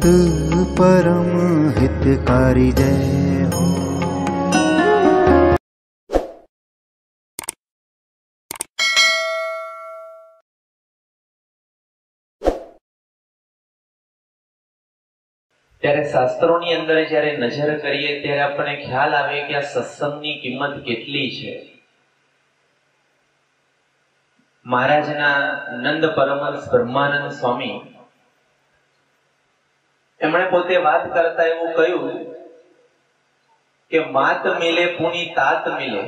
संत परम हितकारी जय हो ત્યારે શાસ્ત્રોની અંદર જ્યારે નજર કરીએ ત્યારે આપણને ખ્યાલ આવે કે આ સત્સંગની કિંમત કેટલી છે મહારાજના નંદ પરમહંસ બ્રહ્માનંદ સ્વામી એમણે પોતે વાત કરતા એવું કહ્યું કે માત મિલે, પુની તાત મિલે,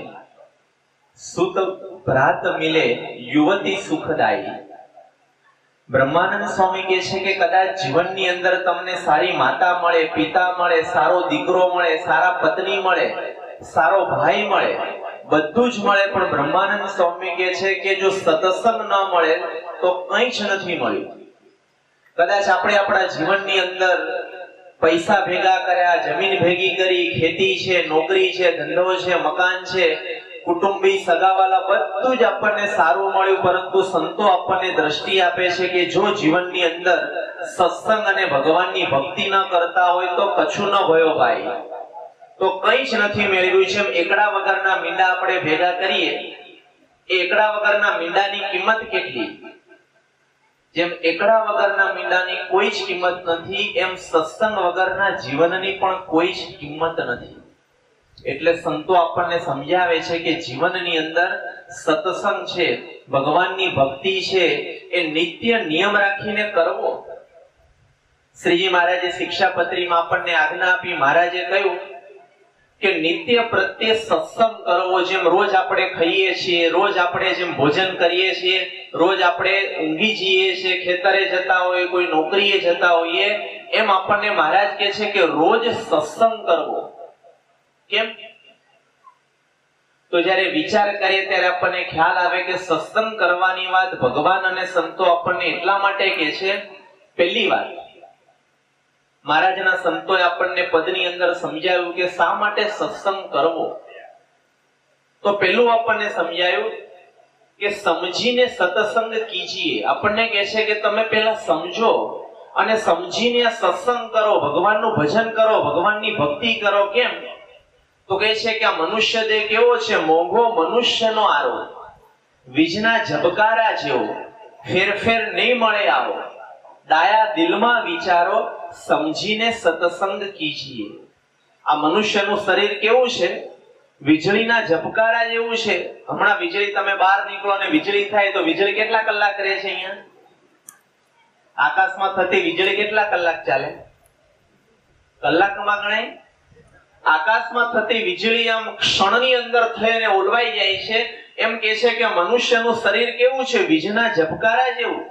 સુત ભ્રાત મિલે, યુવતી સુખદાયી. બ્રહ્માનંદ સ્વામી કે છે કે કદાચ જીવનની અંદર તમને સારી માતા મળે, પિતા મળે, સારો દીકરો મળે, સારા પત્ની મળે, સારો ભાઈ મળે, બધું જ મળે, પણ બ્રહ્માનંદ સ્વામી કહે છે કે જો સત્સંગ ન મળે, તો કંઈ જ નથી મળ્યું. કદાચ આપણે આપણા જીવનની અંદર પૈસા ભેગા કર્યા, જમીન ભેગી કરી, ખેતી છે, નોકરી છે, ધંધો છે, મકાન છે, કુટુંબી સગાવાલા બધું જ આપણને સારું મળ્યું, પરંતુ સંતો આપણને દ્રષ્ટિ આપે છે કે જો જીવનની અંદર સત્સંગ અને ભગવાનની ભક્તિ ન કરતા હોય તો કછું ન ભયો ભાઈ. તો કઈ જ નથી મેળવ્યું છે. એકડા વગરના મીંડા આપણે ભેગા કરીએ એકડા વગરના મીંડાની કિંમત કેટલી? જેમ એકડા વગરના મીંડાની કોઈ જ કિંમત નથી, એમ સત્સંગ વગરના જીવનની પણ કોઈ જ કિંમત નથી. એટલે સંતો આપણને સમજાવે છે કે જીવનની અંદર સત્સંગ છે, ભગવાનની ભક્તિ છે, એ નિત્ય નિયમ રાખીને કરવો. શ્રીજી મહારાજે શિક્ષાપત્રીમાં આપણને આજ્ઞા આપી, મહારાજે કહ્યું કે નિત્ય પ્રત્યે સત્સંગ કરવો, જેમ રોજ આપણે ખાઈએ છીએ, રોજ આપણે જેમ ભોજન કરીએ છીએ રોજ આપણે ઊંઘી જઈએ છીએ ખેતરે જતા હોઈએ, કોઈ નોકરીએ જતા હોઈએ, એમ આપણને મહારાજ કે છે કે રોજ સત્સંગ કરવો. કેમ? તો જ્યારે વિચાર કરીએ ત્યારે આપણને ખ્યાલ આવે કે સત્સંગ કરવાની વાત ભગવાન અને સંતો આપણને એટલા માટે કે છે, પહેલી વાત, મહારાજના સંતોએ આપણને પદની અંદર સમજાવ્યું કે શા માટે સત્સંગ કરવો? તો પેલું આપણને સમજાયું કે સમજીને સત્સંગ કીજીએ. આપણને કહે છે કે તમે પહેલા સમજો અને સમજીને સત્સંગ કરો, ભગવાનનું ભજન કરો, ભગવાનની ભક્તિ કરો, કેમ? તો કહે છે કે આ મનુષ્ય દેહ કેવો છે? મોંઘો મનુષ્યનો આરો. વીજના ઝબકારા જેવો. ફેરફેર નહીં મળે આવો. ડાયા દિલમાં વિચારો, સમજીને સત્સંગ કીજીએ. આ મનુષ્યનું શરીર કેવું છે? વીજળીના ઝબકારા જેવું છે. હમણાં વીજળી તમે બહાર નીકળો અને વીજળી થાય તો વીજળી કેટલા કલાક રહે છે અહીંયા? આકાશમાં થતી વીજળી કેટલા કલાક ચાલે? કલાકમાં ગણાય? આકાશમાં થતી વીજળી આમ ક્ષણની અંદર થઈને ઓલવાઈ જાય છે. એમ કે છે કે મનુષ્યનું શરીર કેવું છે? વીજના ઝબકારા જેવું.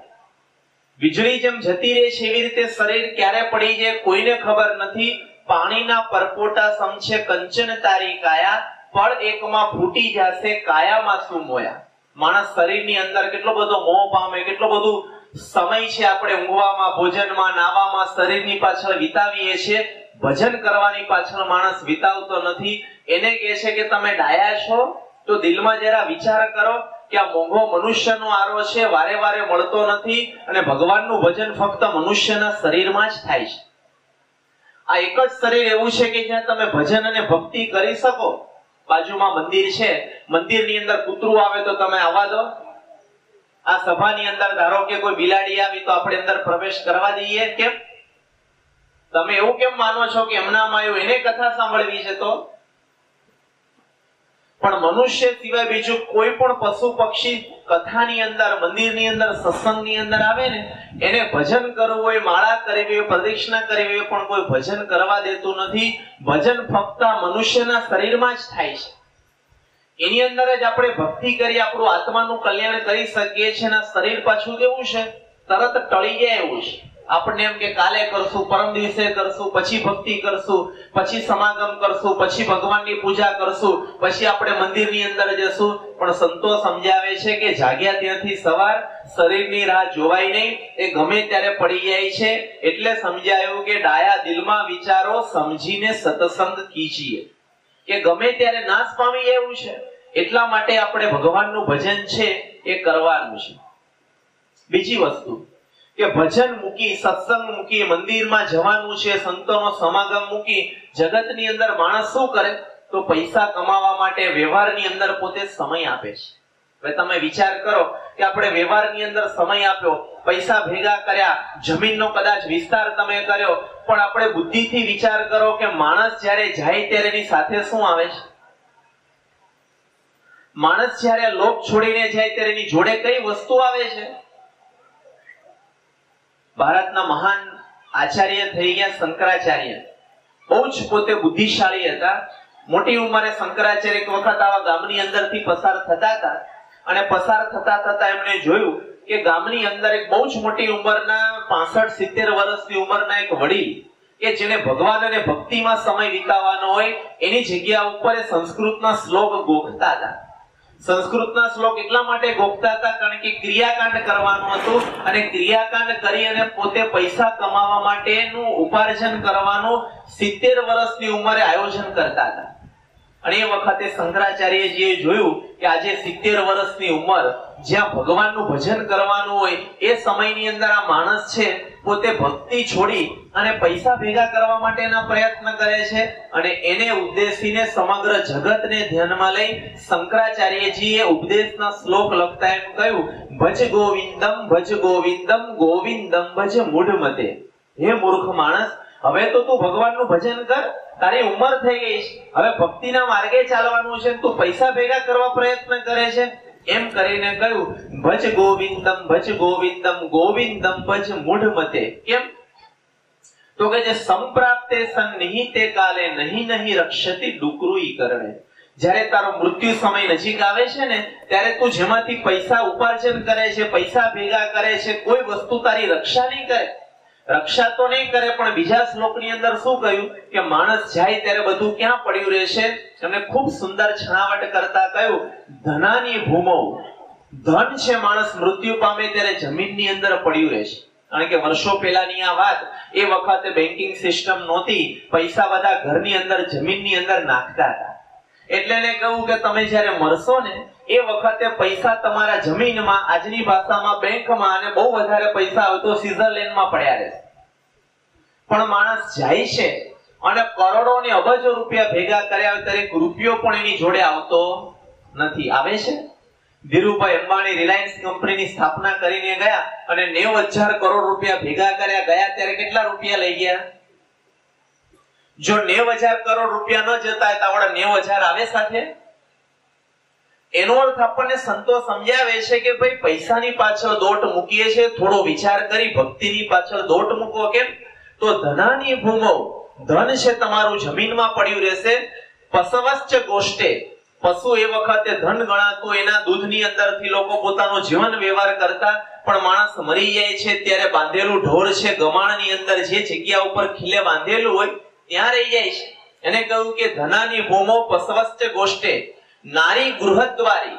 વીજળી જેમ જતી રહે છે એવી રીતે શરીર ક્યારે પડી જાય કોઈને ખબર નથી. પાણીના પરપોટા સમછે કંચન તારી કાયા પળ એકમાં ફૂટી જશે, કાયામાં શું મોયા? માણસ શરીરની અંદર કેટલો બધો મોહ પામે, કેટલો બધું સમય છે આપણે ઊંઘવામાં, ભોજનમાં, નાવામાં, શરીરની પાછળ વિતાવીએ છીએ. ભજન કરવાની પાછળ માણસ વિતાવતો નથી. એને કહે છે કે તમે ડાયા છો? તો દિલમાં જરા વિચાર કરો કે આ મોંઘો મનુષ્યનો આરો છે, વારે વારે મળતો નથી અને ભગવાનનું ભજન ફક્ત મનુષ્યના શરીરમાં જ થાય છે. આ એક જ શરીર એવું છે કે જ્યાં તમે ભજન અને ભક્તિ કરી શકો. બાજુમાં મંદિર છે. મંદિરની અંદર કૂતરું આવે તો તમે આવવા દો. આ સભાની અંદર ધારો કે કોઈ બિલાડી આવી તો આપણે અંદર પ્રવેશ કરવા દઈએ. કેમ? તમે એવું કેમ માનો છો કે એમનામાં આવ્યું એને કથા સાંભળવી છે તો? પણ મનુષ્ય સિવાય બીજું કોઈ પણ પશુ પક્ષી કથાની અંદર, મંદિરની અંદર, સત્સંગની અંદર આવે ને, એને ભજન કરવું હોય, માળા કરવી હોય, પ્રદક્ષિણા કરવી હોય, પણ કોઈ ભજન કરવા દેતું નથી. ભજન ફક્ત મનુષ્યના શરીરમાં જ થાય છે. એની અંદર જ આપણે ભક્તિ કરી, આપણું આત્માનું કલ્યાણ કરી શકીએ છીએ શરીર પાછું કેવું છે? તરત ટળી જાય એવું છે. આપણને એમ કે કાલે કરશું, પરમ દિવસે કરશું, પછી ભક્તિ કરશું, પછી સમાગમ કરશું, પછી ભગવાનની પૂજા કરશું, પછી આપણે મંદિરની અંદર જશું. પણ સંતો સમજાવે છે કે જાગ્યા ત્યાંથી સવાર, શરીરની રાહ જોવાય નહીં. એ ગમે ત્યારે પડી જાય છે. એટલે સમજાયું કે ડાયા દિલમાં વિચારો, સમજીને સત્સંગ કીજીએ કે ગમે ત્યારે નાશ પામી એવું છે. એટલા માટે આપણે ભગવાનનું ભજન છે એ કરવાનું છે. બીજી વસ્તુ કે ભજન મૂકી, સત્સંગ મૂકી, મંદિરમાં જવાનું છે, સંતોનો સમાગમ મૂકી, જગતની અંદર માણસ શું કરે? તો પૈસા કમાવા માટે વ્યવહારની અંદર પોતે સમય આપે છે. હવે તમે વિચાર કરો કે આપણે વ્યવહારની અંદર સમય આપ્યો, પૈસા ભેગા કર્યા, જમીનનો કદાચ વિસ્તાર તમે કર્યો, પણ આપણે બુદ્ધિથી વિચાર કરો કે માણસ જ્યારે જાય ત્યારે એની સાથે શું આવે છે? માણસ જ્યારે લોક છોડીને જાય ત્યારે એની જોડે કઈ વસ્તુ આવે છે? ભારતના મહાન આચાર્ય થઈ ગયા શંકરાચાર્ય. બહુ જ પોતે બુદ્ધિશાળી હતા. મોટી ઉંમરે શંકરાચાર્ય એક વખત આવા ગામની અંદરથી પસાર થતા હતા અને પસાર થતા થતા એમણે જોયું કે ગામની અંદર એક બહુ જ મોટી ઉંમરના પાસઠ, સિત્તેર વર્ષની ઉંમરના એક વડીલ કે જેને ભગવાન અને ભક્તિમાં સમય વિતાવવાનો હોય, એની જગ્યા ઉપર સંસ્કૃતના શ્લોક ગોખતા હતા. સંસ્કૃતના શ્લોક એટલા માટે ગોખતા હતા કારણ કે ક્રિયાકાંડ કરવાનું હતું અને ક્રિયાકાંડ કરી અને પોતે પૈસા કમાવા માટેનું ઉપાર્જન કરવાનું સિત્તેર વર્ષની ઉંમરે આયોજન કરતા હતા. અને એ વખતે શંકરાચાર્યજીએ જોયું કે આજે સિત્તેર વર્ષની ઉંમર, જ્યાં ભગવાનનું ભજન કરવાનું હોય, એ સમયની અંદર આ માણસ છે, પોતે ભક્તિ છોડી અને પૈસા ભેગા કરવા માટેના પ્રયત્ન કરે છે અને એને ઉદ્દેશીને સમગ્ર જગતને ધ્યાનમાં લઈ શંકરાચાર્યજીએ ઉપદેશના શ્લોક લખતા એમ કહ્યું, ભજ ગોવિંદમ ભજ ગોવિંદમ ગોવિંદમ ભજ મૂઢમતે હે મૂર્ખ માણસ, હવે તો તું ભગવાનનું ભજન કર, તારી ઉંમર થઈ ગઈ છે. હવે ભક્તિના માર્ગે ચાલવાનું છે તું પૈસા ભેગા કરવા પ્રયત્ન કરે છે? એમ કરીને કહ્યું, ભજ ગોવિંદમ ભજ ગોવિંદમ ગોવિંદમ ભજ મૂઢમતે કેમ? તો કે જે સંપ્રાપ્તે સન્નિહિતે કાલે નહીં નહીં રક્ષતી ડુકરુઈ કરણે જ્યારે તારો મૃત્યુ સમય નજીક આવે છે ને, ત્યારે તું જેમાંથી પૈસા ઉપાર્જન કરે છે, પૈસા ભેગા કરે છે, કોઈ વસ્તુ તારી રક્ષા નહીં કરે. રક્ષા તો નહીં કરે, પણ બીજા શ્લોકની અંદર શું કહ્યું? કે માણસ જાય ત્યારે બધું ક્યાં પડ્યું રહેશે? એમને ખૂબ સુંદર છણાવટ કરતા કહ્યું, ધનાની ભૂમો. ધન છે માણસ મૃત્યુ પામે ત્યારે જમીનની અંદર પડ્યું રહેશે. કારણ કે વર્ષો પહેલાની આ વાત એ વખતે બેન્કિંગ સિસ્ટમ નહોતી, પૈસા બધા ઘરની અંદર, જમીનની અંદર નાખતા હતા. એટલે એને કહું કે તમે જ્યારે મરશો ને, એ વખતે પૈસા તમારા જમીનમાં, આજની ભાષામાં બેંકમાં અને બહુ વધારે પૈસા હોય તો સ્વિટરલેન્ડમાં પડ્યા રહેશે. પણ માણસ જાય છે અને કરોડો ને અબજો રૂપિયા ભેગા કર્યા હોય ત્યારે રૂપિયો પણ એની જોડે આવતો નથી. આવે છે? ધીરુભાઈ અંબાણી રિલાયન્સ કંપનીની સ્થાપના કરીને ગયા અને નેવ હજાર કરોડ રૂપિયા ભેગા કર્યા. ગયા ત્યારે કેટલા રૂપિયા લઈ ગયા? જો નેવ હજાર કરોડ રૂપિયા ન જતા તો આપણે નેવ હજાર આવે સાથે? એનો અર્થ આપણને સંતો સમજાવે છે કે ભાઈ પૈસાની પાછળ દોટ મૂકીએ છે થોડો વિચાર કરી, ભક્તિની પાછળ દોટ મૂકો કેમ? તો ધનાની ભૂમો, ધન છે તમારું જમીનમાં પડ્યું રહેશે. પસવશ્ચ ગોષ્ઠે પશુ એ વખતે ધન ગણાતો એના દૂધની અંદરથી લોકો પોતાનો જીવન વ્યવહાર કરતા, પણ માણસ મરી જાય છે, ત્યારે બાંધેલું ઢોર છે, ગમાણની અંદર જે જગ્યા ઉપર ખીલે બાંધેલું હોય, ત્યાં રહી જાય છે. એને કહ્યું કે, ધનાની ભૂમો પસવસ્ત ગોષ્ઠે નારી ગૃહદ્વારી.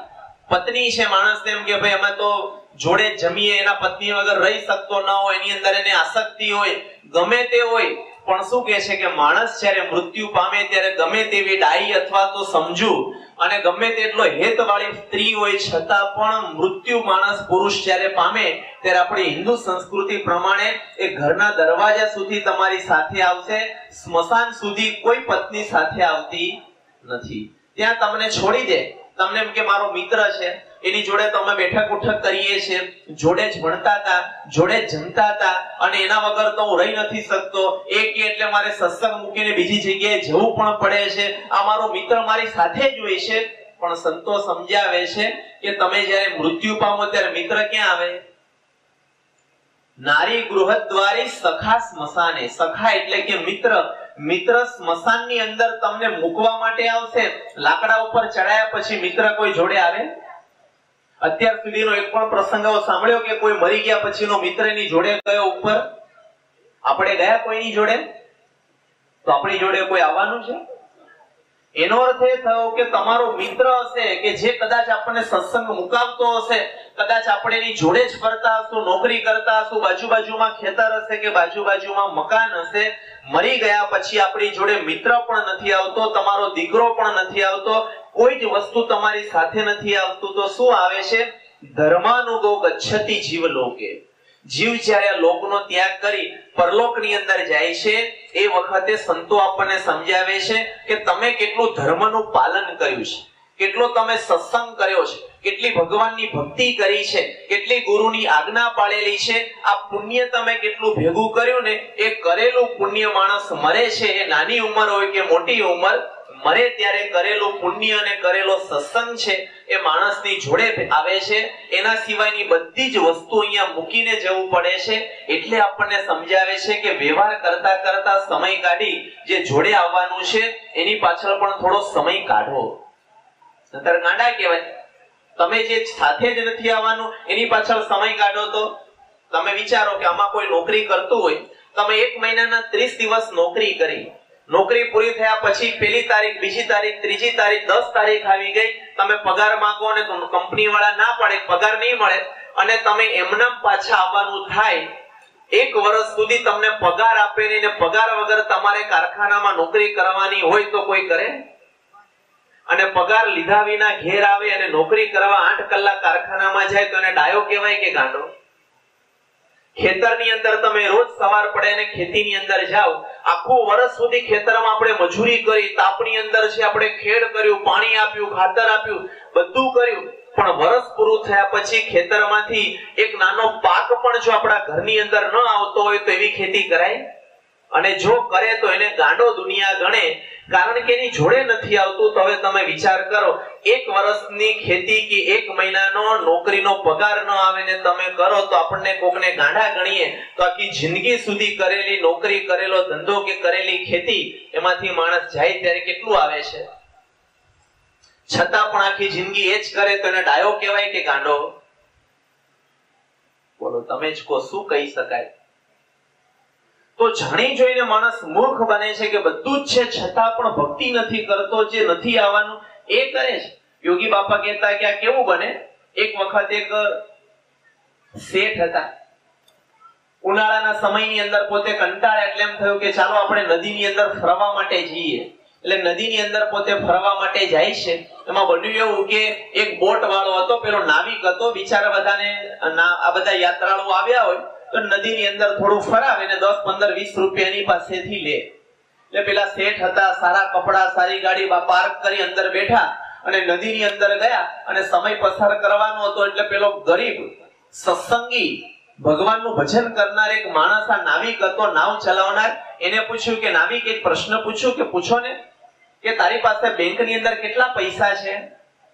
પત્ની છે માણસને એમ કે, ભાઈ, અમે તો જોડે જમીએ, એના પત્ની વગર રહી શકતો ન હોય, એની અંદર એને આસક્તિ હોય, ગમે તે હોય પણ શું કહે છે કે માણસ જ્યારે મૃત્યુ પામે ત્યારે ગમે તેવી ડાઈ અથવા તો સમજુ અને ગમે તેટલો હેતવાળી સ્ત્રી હોય છતાં પણ મૃત્યુ માણસ પુરુષ જ્યારે પામે ત્યારે આપણી હિન્દુ સંસ્કૃતિ પ્રમાણે એ ઘરના દરવાજા સુધી તમારી સાથે આવશે, સ્મશાન સુધી કોઈ પત્ની સાથે આવતી નથી. ત્યાં તમને છોડી દે. તમને એમ કે મારો મિત્ર છે. એની જોડે તો અમે બેઠક ઉઠક કરીએ છીએ. જોડે જ ભણતા હતા, જોડે જ જમતા હતા અને એના વગર તો હું રહી નથી શકતો. એક એટલે મારે સત્સંગ મૂકીને બીજી જગ્યાએ જવું પણ પડે છે. આ મારો મિત્ર મારી સાથે જ હોય છે. પણ સંતો સમજાવે છે કે તમે જ્યારે મૃત્યુ પામો ત્યારે મિત્ર ક્યાં આવે? નારી ગૃહદ્વારી સખા સ્મશાને. સખા એટલે કે મિત્ર. મિત્ર સ્મશાનની અંદર તમને મૂકવા માટે આવશે. લાકડા ઉપર ચડાયા પછી મિત્ર કોઈ જોડે આવે? અત્યાર સુધીનો એક પણ પ્રસંગ એવો સાંભળ્યો કે કોઈ મરી ગયા પછીનો મિત્રની જોડે ગયો ઉપર? આપણે ગયા કોઈની જોડે? તો આપણી જોડે કોઈ આવવાનું છે? એનો અર્થ એ થયો કે તમારો મિત્ર હશે કે જે કદાચ આપણને સત્સંગ મુકાવતો હશે, કદાચ આપણે એની જોડે જ ફરતા હશું, નોકરી કરતા હશું બાજુ બાજુમાં ખેતર હશે કે બાજુ બાજુમાં મકાન હશે, મરી ગયા પછી આપણી જોડે મિત્ર પણ નથી આવતો, તમારો દીકરો પણ નથી આવતો કોઈ જ વસ્તુ તમારી સાથે નથી આવતું, તો શું આવે છે? ધર્માનુગો ગચ્છતિ જીવ લોકે જીવ જ્યારે લોકનો ત્યાગ કરી પરલોકની અંદર જાય છે, એ વખતે સંતો આપણને સમજાવે છે કે તમે કેટલું ધર્મનું પાલન કર્યું છે, કેટલો તમે સત્સંગ કર્યો છે, કેટલી ભગવાનની ભક્તિ કરી છે, કેટલી ગુરુની આજ્ઞા પાળેલી છે, આ પુણ્ય તમે કેટલું ભેગું કર્યું ને, એ કરેલું પુણ્ય માણસ મરે છે, એ નાની ઉંમર હોય કે મોટી ઉંમર મરે ત્યારે કરેલું પુણ્ય અને કરેલો સત્સંગ છે, એ માણસની જોડે આવે છે. એના સિવાયની બધી જ વસ્તુ અહીંયા મૂકીને જવું પડે છે. એટલે આપણને સમજાવે છે કે વ્યવહાર કરતા કરતા સમય કાઢી જે જોડે આવવાનું છે, એની પાછળ પણ થોડો સમય કાઢો નતર ગાંડા કહેવાય. તમે જે સાથે જ નથી આવવાનું, એની પાછળ સમય કાઢો તો? તમે વિચારો કે આમાં કોઈ નોકરી કરતું હોય. તમે એક મહિનાના ત્રીસ દિવસ નોકરી કરી. નોકરી પૂરી થયા પછી પેલી તારીખ, બીજી તારીખ, ત્રીજી તારીખ, દસ તારીખ આવી ગઈ. તમે પગાર માંગો અને કંપની વાળા ના પાડે, પગાર નહીં મળે અને તમે એમનામ પાછા આવવાનું થાય, એક વર્ષ સુધી તમને પગાર આપે ને પગાર વગર તમારે કારખાનામાં નોકરી કરવાની હોય તો કોઈ કરે? અને પગાર લીધા વિના ઘેર આવે અને નોકરી કરવા આઠ કલાક કારખાનામાં જાય તો એને ડાયો કહેવાય કે ગાંડો? ખેતરની અંદર તમે રોજ સવાર પડે અને ખેતીની અંદર જાઓ, આખું વર્ષ સુધી ખેતરમાં આપણે મજૂરી કરી, તાપની અંદર છે આપણે ખેડ કર્યું, પાણી આપ્યું, ખાતર આપ્યું, બધું કર્યું. પણ વર્ષ પૂરું થયા પછી ખેતરમાંથી એક નાનો પાક પણ જો આપણા ઘરની અંદર ન આવતો હોય તો એવી ખેતી કરાય? અને જો કરે તો એને ગાંડો દુનિયા ગણે. કારણ કે એની જોડે નથી આવતું, તો હવે તમે વિચાર કરો, એક વર્ષની ખેતી કે એક મહિનાનો નોકરીનો પગાર ન આવે ને તમે કરો તો આપણને કોકને ગાંડા ગણીએ. તો આખી જિંદગી સુધી કરેલી નોકરી, કરેલો ધંધો કે કરેલી ખેતી, એમાંથી માણસ જાય ત્યારે કેટલું આવે છે? છતાં પણ આખી જિંદગી એ જ કરે તો એને ડાયો કહેવાય કે ગાંડો? બોલો, તમે જ કહો, શું કહી શકાય? તો જાણી જોઈને માણસ મૂર્ખ બને છે કે બધું જ છે, છતાં પણ ભક્તિ નથી કરતો, જે નથી આવવાનું, એ કરે છે. યોગી બાપા કહેતા કે આ કેવું બને? એક વખત એક શેઠ હતા. ઉનાળાના સમયની અંદર પોતે કંટાળે એટલે એમ થયું કે ચાલો આપણે નદીની અંદર ફરવા માટે જઈએ. એટલે નદીની અંદર પોતે ફરવા માટે જાય છે. એમાં બન્યું એવું કે એક બોટ વાળો હતો, પેલો નાવિક હતો, બિચારા બધાને આ બધા યાત્રાળુ આવ્યા હોય. તો નદીની અંદર થોડું ફરાવે ને દસ, પંદર, વીસ રૂપિયા એની પાસેથી લે. એટલે પેલા શેઠ હતા, સારા કપડા, સારી ગાડી પાર્ક કરી અંદર બેઠા અને નદીની અંદર ગયા અને સમય પસાર કરવાનો હતો એટલે પેલો ગરીબ, સત્સંગી, ભગવાનનું ભજન કરનાર એક માણસ, આ નાવિક હતો, નાવ ચલાવનાર, એને પૂછ્યું કે, નાવિક, એક પ્રશ્ન પૂછ્યું કે, પૂછો ને કે તારી પાસે બેંકની અંદર કેટલા પૈસા છે?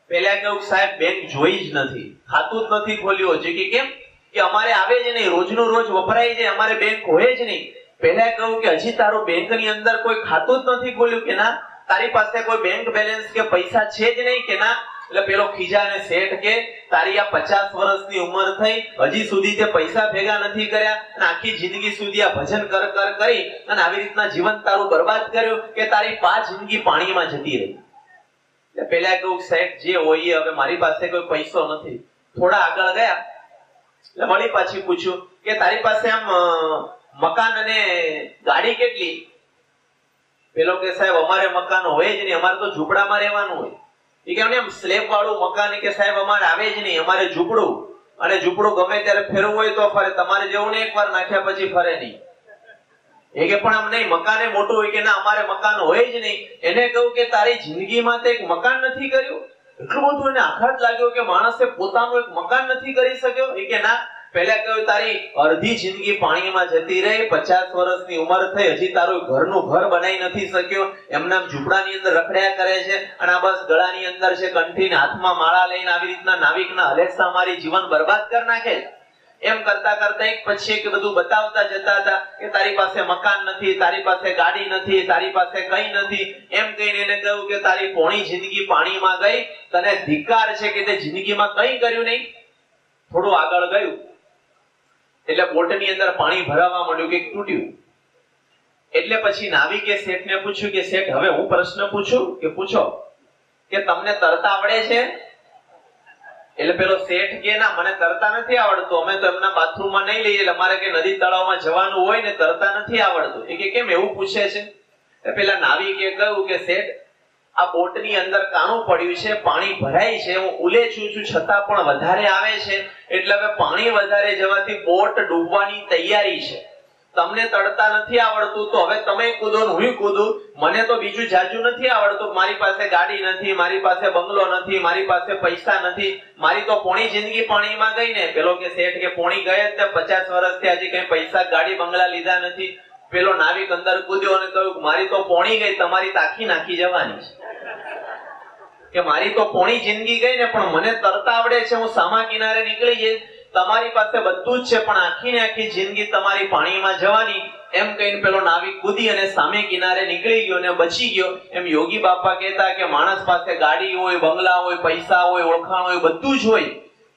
પેલા કેવું સાહેબ, બેંક જોઈ જ નથી, ખાતું જ નથી ખોલ્યું હજી. કે કેમ? કે અમારે આવે જ નહીં, રોજનું રોજ વપરાય છે, અમારે બેંક હોય જ નહીં. પહેલા કહ્યું કે હજી તારું બેંકની અંદર કોઈ ખાતું જ નથી ખોલ્યું કે ના? તારી પાસે કોઈ બેંક બેલેન્સ કે પૈસા છે જ નહીં કે ના? એટલે પેલો ખીજાને શેઠ કે, તારી આ પચાસ વર્ષની ઉંમર થઈ, હજી સુધી તે પૈસા ભેગા નથી કર્યા, અને આખી જિંદગી સુધી આ ભજન કર કર, કરી, અને આવી રીતના જીવન તારું બરબાદ કર્યું કે તારી પાંચ જિંદગી પાણીમાં જતી રહી. પેલા કહું શેઠ જે હોય હવે મારી પાસે કોઈ પૈસો નથી. થોડા આગળ ગયા એટલે વળી પાછી પૂછ્યું કે તારી પાસે આમ મકાન અને ગાડી કેટલી? પેલો કે સાહેબ, અમારે મકાન હોય જ નહીં, અમારે તો ઝૂંપડામાં રહેવાનું હોય. એ કે એમ સ્લેબ વાળું મકાન કે સાહેબ, અમારે આવે જ નહીં, અમારે ઝૂંપડું. અને ઝૂંપડું ગમે ત્યારે ફેરવું હોય તો ફરે, તમારે જેવું ને એકવાર નાખ્યા પછી ફરે નહીં. એ કે પણ આમ નહીં, મકાને મોટું હોય કે ના, અમારે મકાન હોય જ નહીં. એને કહ્યું કે તારી જિંદગીમાં તે મકાન નથી કર્યું? એટલું બધું એને આઘાત લાગ્યો કે માણસે પોતાનું એક મકાન નથી કરી શક્યો. એ કે ના, પહેલા કહ્યું, તારી અડધી જિંદગી પાણીમાં જતી રહી, પચાસ વર્ષની ઉંમર થઈ, હજી તારું ઘરનું ઘર બનાવી નથી શક્યો. એમના ઝૂંપડાની અંદર રખડ્યા કરે છે અને આ બસ ગળાની અંદર છે, કંઠીને હાથમાં માળા લઈને આવી રીતના નાવિકના હલેસા મારી જીવન બરબાદ કરી નાખે એમ કરતા કરતા એક પછી એક બધું બતાવતા જતા હતા કે તારી પાસે મકાન નથી, તારી પાસે ગાડી નથી, તારી પાસે કઈ નથી. એમ કહીને એને કહ્યું કે તારી પોણી જિંદગી પાણીમાં ગઈ, તને ધિકાર છે કે તે જિંદગીમાં કઈ કર્યું નહીં? થોડું આગળ ગયું. એટલે બોટની અંદર પાણી ભરાવા માંડ્યું કે તૂટ્યું. એટલે પછી નાવિકે શેઠને પૂછ્યું કે શેઠ, હવે હું પ્રશ્ન પૂછું કે પૂછો કે તમને તરતા આવડે છે? એટલે પેલો શેઠ કે, ના, મને તરતા નથી આવડતું. અમે તો એમના બાથરૂમમાં નહીં લઈએ. એટલે અમારે કે નદી તળાવમાં જવાનું હોય ને તરતા નથી આવડતું. એ કે, કેમ એવું પૂછે છે? પેલા નાવિકે કહ્યું કે, શેઠ, આ બોટની અંદર કાણું પડ્યું છે, પાણી ભરાય છે. હું ઉલેચું છું, છતાં પણ વધારે આવે છે. એટલે હવે પાણી વધારે જવાથી બોટ ડૂબવાની તૈયારી છે. તમને તડતા નથી આવડતું, તો હવે તમે કૂદો હું કૂદું. મને તો બીજું જાજુ નથી આવડતું. મારી પાસે ગાડી નથી, મારી પાસે બંગલો નથી, મારી પાસે પૈસા નથી. મારી તો પોણી જિંદગી પાણીમાં ગઈ ને. પેલો કે શેઠ કે પોણી ગયે જ પચાસ વર્ષથી હજી કઈ પૈસા ગાડી બંગલા લીધા નથી. પેલો નાવિક અંદર કૂદ્યો અને કહ્યું, મારી તો પોણી ગઈ, તમારી તાખી નાખી જવાની છે. કે મારી તો પોણી જિંદગી ગઈ ને, પણ મને તરતા આવડે છે, હું સામા કિનારે નીકળી જઈશ. તમારી પાસે બધું જ છે, પણ આખી ને આખી જિંદગી તમારી પાણીમાં જવાની. એમ કહીને પેલો નાવિક કૂદી અને સામે કિનારે નીકળી ગયો ને બચી ગયો. એમ યોગી બાપા કહેતા કે માણસ પાસે ગાડી હોય, બંગલા હોય, પૈસા હોય, ઓળખાણ હોય, બધું જ હોય.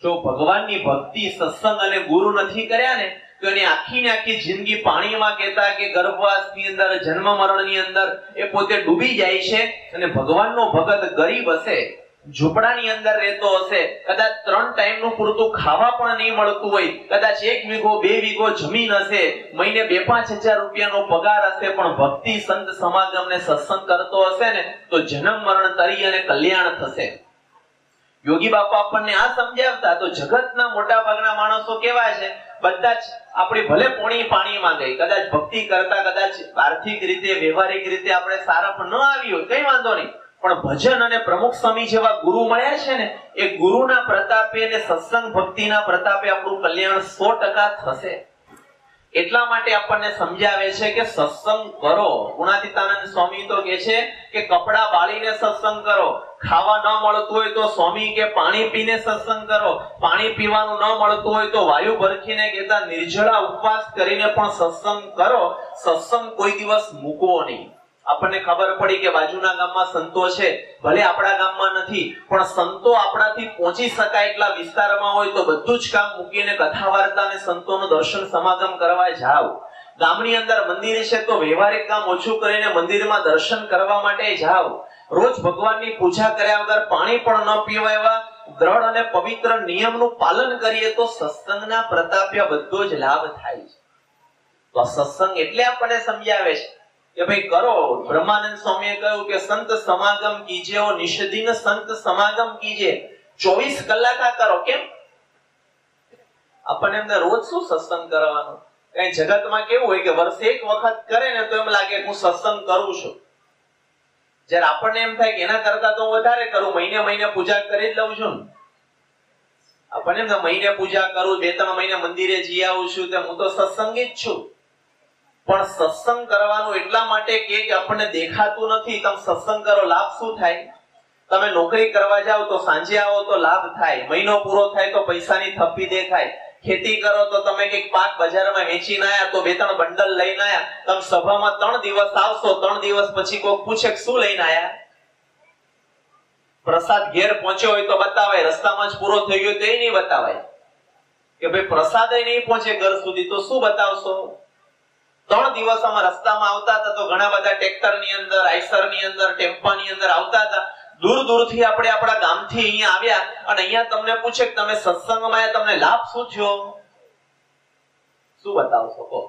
જો ભગવાનની ભક્તિ, સત્સંગ અને ગુરુ નથી કર્યા ને, તો એની આખી ને આખી જિંદગી પાણીમાં કહેતા કે ગર્ભવાસની અંદર, જન્મ મરણની અંદર એ પોતે ડૂબી જાય છે અને ભગવાનનો ભગત ગરીબ હશે. ઝૂંપડાની અંદર રહેતો હશે, કદાચ ત્રણ ટાઈમનું પૂરતું ખાવા પણ નહીં મળતું હોય, કદાચ એક વીઘો, બે વીઘો જમીન હશે, મહિને બે પાંચ હજાર રૂપિયાનો પગાર હશે, પણ ભક્તિ સંત સમાગમ ને સત્સંગ કરતો હશે ને, તો જન્મ મરણ તરી અને કલ્યાણ થશે. યોગી બાપા આપણને આ સમજાવતા, તો જગતના મોટા ભાગના માણસો કેવા છે? બધા જ આપણી ભલે પોણી પાણીમાં ગઈ, કદાચ ભક્તિ કરતા, કદાચ આર્થિક રીતે, વ્યવહારિક રીતે આપણે સારા પણ ન આવી હોય કઈ વાંધો નહીં. પણ ભજન અને પ્રમુખ સ્વામી જેવા ગુરુ મળ્યા છે ને, એ ગુરુના પ્રતાપે અને સત્સંગ ભક્તિના પ્રતાપે આપણું કલ્યાણ સો ટકા થશે. એટલા માટે આપણને સમજાવે છે કે સત્સંગ કરો. ગુણાતીતાનંદ સ્વામી તો કે છે કે કપડા બાળીને સત્સંગ કરો. ખાવા ન મળતું હોય તો સ્વામી કે પાણી પીને સત્સંગ કરો. પાણી પીવાનું ન મળતું હોય તો વાયુ ભરખીને કહેતા નિર્જળા ઉપવાસ કરીને પણ સત્સંગ કરો. સત્સંગ કોઈ દિવસ મૂકવો નહીં. આપણને ખબર પડી કે બાજુના ગામમાં સંતો છે. ભલે આપણા ગામમાં નથી, પણ સંતો આપણાથી પહોંચી શકાય એટલા વિસ્તારમાં હોય તો બધું જ કામ મૂકીને કથા વાર્તા અને સંતોનું દર્શન સમાગમ કરવા જાઓ. ગામની અંદર મંદિર છે તો વ્યવહારિક કામ ઓછું કરીને મંદિરમાં દર્શન કરવા માટે જાઓ. રોજ ભગવાનની પૂજા કર્યા વગર પાણી પણ ન પીવા એવા દ્રઢ અને પવિત્ર નિયમનું પાલન કરીએ તો સત્સંગના પ્રતાપ્ય બધો જ લાભ થાય છે. તો સત્સંગ એટલે આપણને સમજાવે છે કે ભાઈ કરો. બ્રહ્માનંદ સ્વામીએ કહ્યું કે સંત સમાગમ કીજે નિષદિન સંત સમાગમ કીજે. ચોવીસ કલાક આ કરો કેમ? આપણને એમને રોજ શું સત્સંગ કરવાનો? કઈ જગતમાં કેવું હોય કે વર્ષે એક વખત કરે ને તો એમ લાગે હું સત્સંગ કરું છું. જ્યારે આપણને એમ થાય કે એના કરતા તો વધારે કરું, મહિને મહિને પૂજા કરી જ લઉં છું આપણને એમ મહિને પૂજા કરું, બે ત્રણ મહિને મંદિરે જઈ આવું છું તો હું તો સત્સંગી જ છું. પણ સત્સંગ કરવાનું એટલા માટે કે આપણને દેખાતું નથી, તમે સત્સંગ કરો, લાભ શું થાય? તમે નોકરી કરવા જાઓ તો સાંજે આવો તો લાભ થાય, મહિનો પૂરો થાય તો પૈસાની થપ્પી દેખાય. ખેતી કરો તો તમે કંઈક પાક બજારમાં વેચીને આયા તો બે ત્રણ બંડલ લઈને આયા. તમે સભામાં ત્રણ દિવસ આવશો, ત્રણ દિવસ પછી કોઈક પૂછે શું લઈને આયા? પ્રસાદ ઘેર પહોંચ્યો હોય તો બતાવાય, રસ્તામાં જ પૂરો થઈ ગયો તો એ નહીં બતાવાય. કે ભાઈ પ્રસાદ નહીં પહોંચે ઘર સુધી તો શું બતાવશો? ત્રણ દિવસ અમે રસ્તામાં આવતા હતા તો ઘણા બધા ટ્રેક્ટરની અંદર આઈસરની અંદર ટેમ્પા ની અંદર આવતા હતા. દૂર દૂરથી આપણે આપણા ગામથી અહીંયા આવ્યા અને અહીંયા તમને પૂછે કે તમે સત્સંગમાં તમને લાભ શું થયો? શું બતાવશો કહો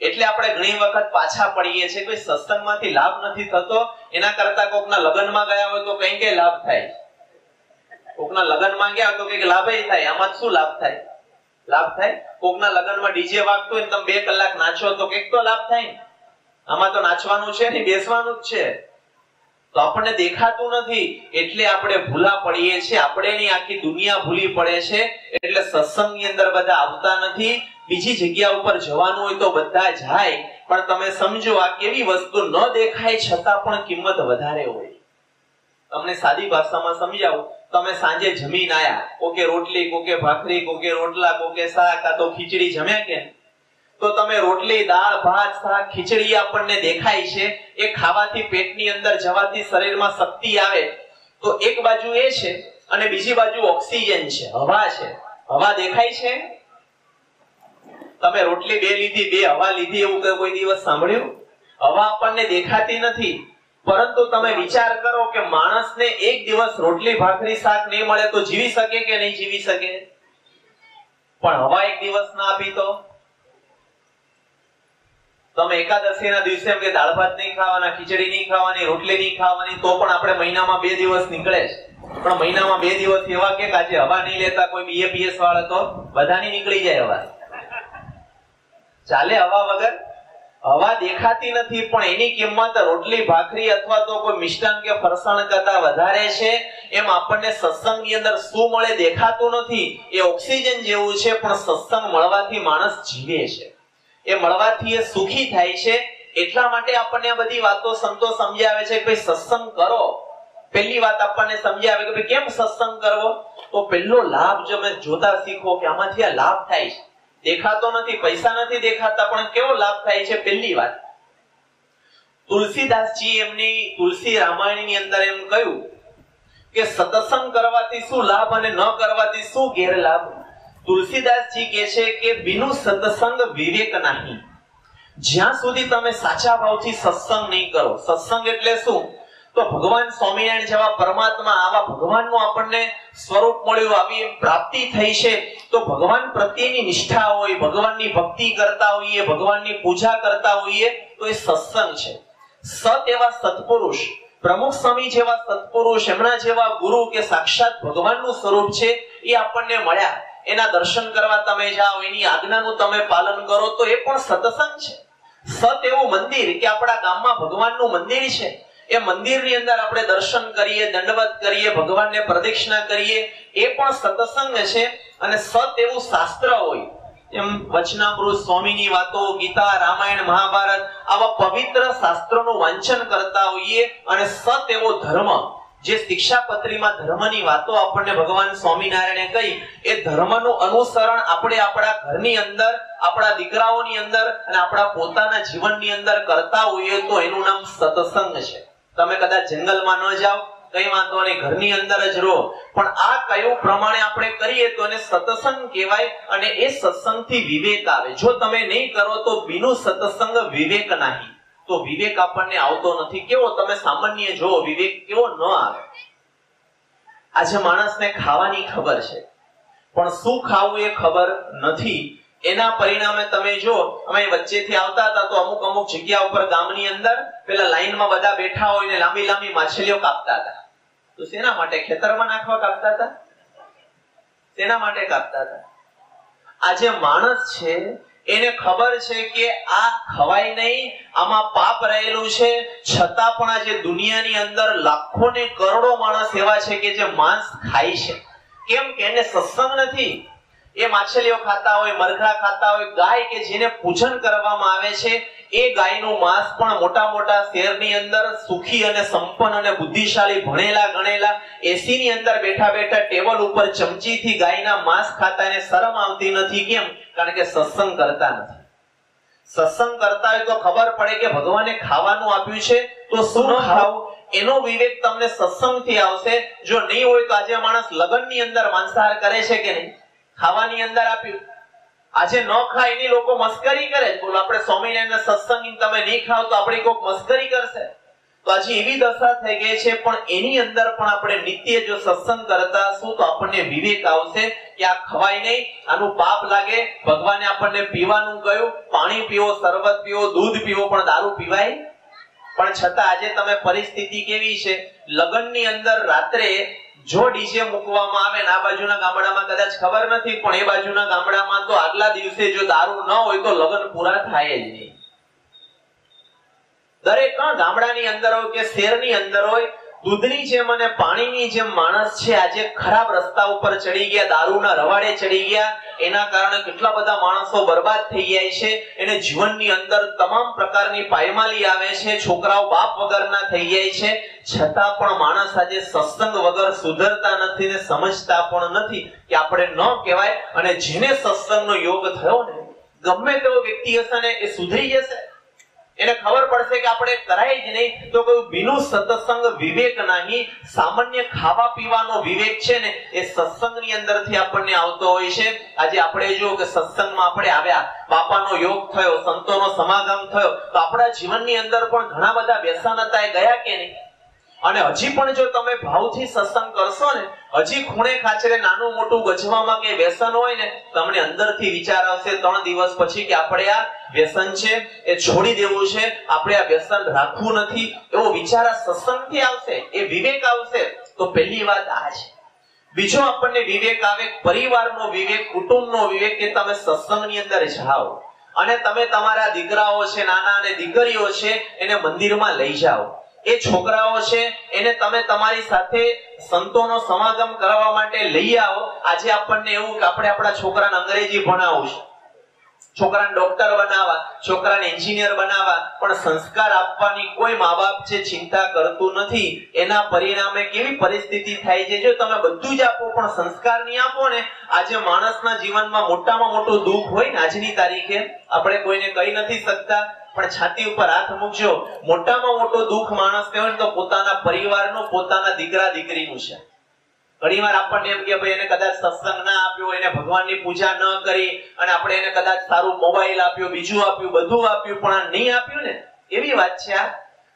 એટલે આપણે ઘણી વખત પાછા પડીએ છીએ કોઈ સત્સંગમાંથી લાભ નથી થતો. એના કરતા કોકના લગ્નમાં ગયા હોય તો કઈ કઈ લાભ થાય. કોકના લગ્નમાં ગયા તો કંઈક લાભ થાય. આમાં શું લાભ થાય? લાભ થાય? કોકના લગ્નમાં ડીજે વાગતો હોય તમે બે કલાક નાચો તો કંઈક તો લાભ થાય આમાં તો નાચવાનું છે ને, બેસવાનું જ છે. તો આપણને દેખાતું નથી. એટલે આપણે ભૂલા પડીએ છીએ. આપણે ની આખી દુનિયા ભૂલી પડે છે. એટલે સત્સંગની અંદર બધા આવતા નથી. બીજી જગ્યા ઉપર જવાનું હોય તો બધા જાય. પણ તમે સમજો, આ કેવી વસ્તુ ન દેખાય છતાં પણ કિંમત વધારે હોય. તમને સાદી ભાષામાં સમજાવું? તમે સાંજે જમીન આયા, કોકે રોટલી, કોકે ભાખરી, કોકે રોટલા, કોકે શાક, આ તો ખીચડી જમ્યા કે? તો તમે રોટલી, દાળ, ભાત, શાક, ખીચડી આપણને દેખાય છે, એ ખાવાથી પેટની અંદર જવાથી શરીરમાં શક્તિ આવે. તો એક બાજુ એ છે અને બીજી બાજુ ઓક્સિજન છે, હવા છે. હવા દેખાય છે? તમે રોટલી બે લીધી, બે હવા લીધી, એવું કોઈ દિવસ સાંભળ્યું? હવા આપણને દેખાતી નથી. પરંતુ તમે વિચાર કરો કે માણસને એક દિવસ રોટલી, ભાખરી, શાક નહીં મળે તો જીવી શકે કે નહીં જીવી શકે? પણ હવા એક દિવસ ના આપી તો? તમે એકાદશીના દિવસે એમ કે દાળ ભાત નહીં ખાવાના, ખીચડી નહીં ખાવાની, રોટલી નહીં ખાવાની, તો પણ આપણે મહિનામાં બે દિવસ નીકળે છે પણ મહિનામાં બે દિવસ એવા કે આજે હવા નહીં લેતા, કોઈ બીએપીએસ વાળા તો બધાની નીકળી જાય હવા. ચાલે હવા વગર? હવા દેખાતી નથી, પણ એની કિંમત રોટલી, ભાખરી અથવા તો કોઈ મિષ્ટાન કે ફરસાણ કરતા વધારે છે. એમ આપણને સત્સંગની અંદર શું મળે દેખાતું નથી, એ ઓક્સિજન જેવું છે, પણ સત્સંગ મળવાથી માણસ જીવે છે. એ મળવાથી એ સુખી થાય છે. એટલા માટે આપણને આ બધી વાતો સંતો સમજાવે છે કે સત્સંગ કરો. પહેલી વાત આપણને સમજાવે કે કેમ સત્સંગ કરવો? તો પહેલો લાભ જો જોતા શીખો કે આમાંથી આ લાભ થાય છે. દેખાતો નથી, પૈસા નથી દેખાતા, પણ કેવો લાભ થાય છે પહેલી વાત? તુલસીદાસજી એમની તુલસી રામાયણની અંદર એમ કહ્યું કે સત્સંગ કરવાથી શું લાભ અને ન કરવાથી શું ગેરલાભ? તુલસીદાસજી કે છે કે બિનુ સત્સંગ વિવેક નહીં. જ્યાં સુધી તમે સાચા ભાવથી સત્સંગ નહીં કરો, સત્સંગ એટલે શું? તો ભગવાન સ્વામિનારાયણ જેવા પરમાત્મા, આવા ભગવાનનું આપણને સ્વરૂપ મળ્યું આવી પ્રાપ્તિ થઈ છે, તો ભગવાન પ્રત્યેની નિષ્ઠા હોય, ભગવાનની ભક્તિ કરતા હોઈએ, ભગવાનની પૂજા કરતા હોઈએ, તો એ સત્સંગ છે. સત એવા સત્પુરુષ, પ્રમુખ સ્વામી જેવા સત્પુરુષ, એમના જેવા ગુરુ કે સાક્ષાત ભગવાનનું સ્વરૂપ છે, એ આપણને મળ્યા. એના દર્શન કરવા તમે જાઓ, એની આજ્ઞાનું તમે પાલન કરો, તો એ પણ સત્સંગ છે. સત એવું મંદિર કે આપણા ગામમાં ભગવાનનું મંદિર છે. એ મંદિરની અંદર આપણે દર્શન કરીએ, દંડવત કરીએ, ભગવાનને પ્રદક્ષિણા કરીએ, એ પણ સત્સંગ છે અને સત એવું શાસ્ત્ર હોય. એમ વચનામૃત, સ્વામીની વાતો, ગીતા, રામાયણ, મહાભારત, આવા પવિત્ર શાસ્ત્રોનું વાંચન કરતા હોઈએ અને સત એવો ધર્મ, જે શિક્ષાપત્રીમાં ધર્મની વાતો આપણને ભગવાન સ્વામિનારાયણે કહી, એ ધર્મનું અનુસરણ આપણે આપણા ઘરની અંદર, આપણા દીકરાઓની અંદર અને આપણા પોતાના જીવનની અંદર કરતા હોઈએ તો એનું નામ સત્સંગ છે. તમે કદાચ જંગલમાં ન જાઓ, કઈ વાંધો નહીં, ઘરની અંદર જ રહો. પણ આ કયું પ્રમાણે આપણે કરીએ તો એને સત્સંગ કહેવાય અને એ સત્સંગથી વિવેક આવે. જો તમે નહીં કરો તો બિનુ સત્સંગ વિવેક નહીં. તો વિવેક આપણને આવતો નથી. કેવો? તમે સામાન્ય જો વિવેક કેવો ન આવે. આજે માણસને ખાવાની ખબર છે. પણ શું ખાવું એ ખબર નથી. એના પરિણામે તમે જો અમે વચ્ચેથી આવતા હતા તો અમુક અમુક જગ્યા ઉપર ગામની અંદર પેલા લાઈનમાં બધા બેઠા હોય ને લાંબી લાંબી માછલીઓ કાપતા હતા. તો શેના માટે ખેતરમાં નાખવા કાપતા હતા? તેના માટે કાપતા હતા? આજે માણસ છે, એને ખબર છે કે આ ખવાય નહીં, આમાં પાપ રહેલું છે, છતાં પણ આજે દુનિયાની અંદર લાખો ને કરોડો માણસ એવા છે કે જે માંસ ખાય છે. કેમ કે એને સત્સંગ નથી? એ માછલીઓ ખાતા હોય મરઘા ખાતા હોય ગાય કે જેને પૂજન કરવામાં આવે છે એ ગાયનું માંસ પણ મોટા મોટા શહેરની અંદર સુખી અને સંપન્ન અને બુદ્ધિશાળી ભણેલા ગણેલા એસી ની અંદર બેઠા બેઠા ટેબલ ઉપર ચમચીથી ગાયના માંસ ખાતા એને શરમ આવતી નથી. કેમ? કારણ કે સત્સંગ કરતા નથી. સત્સંગ કરતા હોય તો ખબર પડે કે ભગવાને ખાવાનું આપ્યું છે તો શું ખાવું? એનો વિવેક તમને સત્સંગથી આવશે. જો નહીં હોય તો આજે માણસ લગ્નની અંદર માંસાહાર કરે છે કે નહીં? ખાવાની અંદર આપ્યું. આજે ન ખાય એની લોકો મસ્કરી કરે બોલો, આપણે સ્વામિનારાયણ સત્સંગ તમે નહીં ખાવ તો આપણી કોઈક મસ્કરી કરશે. તો આજે એવી દશા થઈ ગઈ છે, પણ એની અંદર પણ આપણે નિત્ય જો સત્સંગ કરતા શું તો આપણને વિવેક આવશે કે આ ખવાય નહીં, આનું પાપ લાગે. ભગવાને આપણને પીવાનું કહ્યું, પાણી પીવો, શરબત પીવો, દૂધ પીવો, પણ દારૂ પીવાય? પણ છતાં આજે તમે પરિસ્થિતિ કેવી છે? લગ્નની અંદર રાત્રે જો ડીજે મૂકવામાં આવે ને આ બાજુના ગામડામાં કદાચ ખબર નથી, પણ એ બાજુના ગામડામાં તો આટલા દિવસે જો દારૂ ન હોય તો લગ્ન પૂરા થાય જ નહીં. દરેક ગામડાની અંદર હોય કે શહેરની અંદર હોય દૂધની જેમ અને પાણીની જેમ માણસ છે, આજે ખરાબ રસ્તા ઉપર ચડી ગયા, દારૂના રવાડે ચડી ગયા. એના કારણે કેટલા બધા માણસો બરબાદ થઈ જાય છે. એને જીવનની અંદર તમામ પ્રકારની પાયમાલી આવે છે. છોકરાઓ બાપ વગરના થઈ જાય છે. છતાં પણ માણસ આજે સત્સંગ વગર સુધરતા નથી ને સમજતા પણ નથી કે આપણે ન કહેવાય. અને જેને સત્સંગનો યોગ થયો ને, ગમે તેવો વ્યક્તિ હશે ને, એ સુધરી જશે. એને ખબર પડશે કે આપણે કરાય જ નહીં. તો કોઈ બીનું સત્સંગ વિવેક નહીં. સામાન્ય ખાવા પીવાનો વિવેક છે ને, એ સત્સંગની અંદરથી આપણને આવતો હોય છે. આજે આપણે જો કે સત્સંગમાં આપણે આવ્યા. બાપાનો યોગ થયો, સંતોનો સમાગમ થયો. તો આપણા જીવનની અંદર પણ ઘણા બધા વ્યસન હતા. એ ગયા કે નહીં? અને હજી પણ જો તમે ભાવથી સત્સંગ કરશો ને, હજી ખૂણે ખાચરે નાનું મોટું ગજવામાં કે વ્યસન હોય ને, તમને અંદરથી વિચાર આવશે ત્રણ દિવસ પછી કે આપણે આ વ્યસન છે, એ છોડી દેવું છે, આપણે આ વ્યસન રાખવું નથી. એવો વિચાર આ સત્સંગથી આવશે, એ વિવેક આવશે, તો પહેલી વાત આ છે. બીજો આપણને વિવેક આવે, પરિવારનો વિવેક, કુટુંબનો વિવેક કે તમે સત્સંગની અંદર જાઓ. અને તમે તમારા દીકરાઓ છે, નાના અને દીકરીઓ છે, એને મંદિરમાં લઈ જાઓ. એ છોકરાઓ છે, એને તમે તમારી સાથે સંતોનો સમાગમ કરવા માટે લઈ આવો. આજે આપણને એવું કે આપણે આપણા છોકરાને અંગ્રેજી ભણાવું છે. છોકરાને ડોક્ટર બનાવવા, છોકરાને એન્જિનિયર બનાવવા, પણ સંસ્કાર આપવાની કોઈ મા બાપ છે ચિંતા કરતું નથી, એના પરિણામે કેવી પરિસ્થિતિ થાય છે? જો તમે બધું જ આપો, પણ સંસ્કાર નહીં આપો ને, આજે માણસના જીવનમાં મોટામાં મોટું દુઃખ હોય ને આજની તારીખે, આપણે કોઈને કહી નથી શકતા, પણ છાતી ઉપર હાથ મૂકજો. મોટામાં મોટો દુઃખ માણસને હોય તો પોતાના પરિવારનું, પોતાના દીકરા દીકરીનું છે. ઘણીવાર આપણને એમ કે ભાઈ એને કદાચ સત્સંગ ના આપ્યો, એને ભગવાનની પૂજા ન કરી અને આપણે એને કદાચ સારું મોબાઈલ આપ્યો, બીજું આપ્યું, બધું આપ્યું, પણ નહીં આપ્યું ને? એવી વાત છે આ.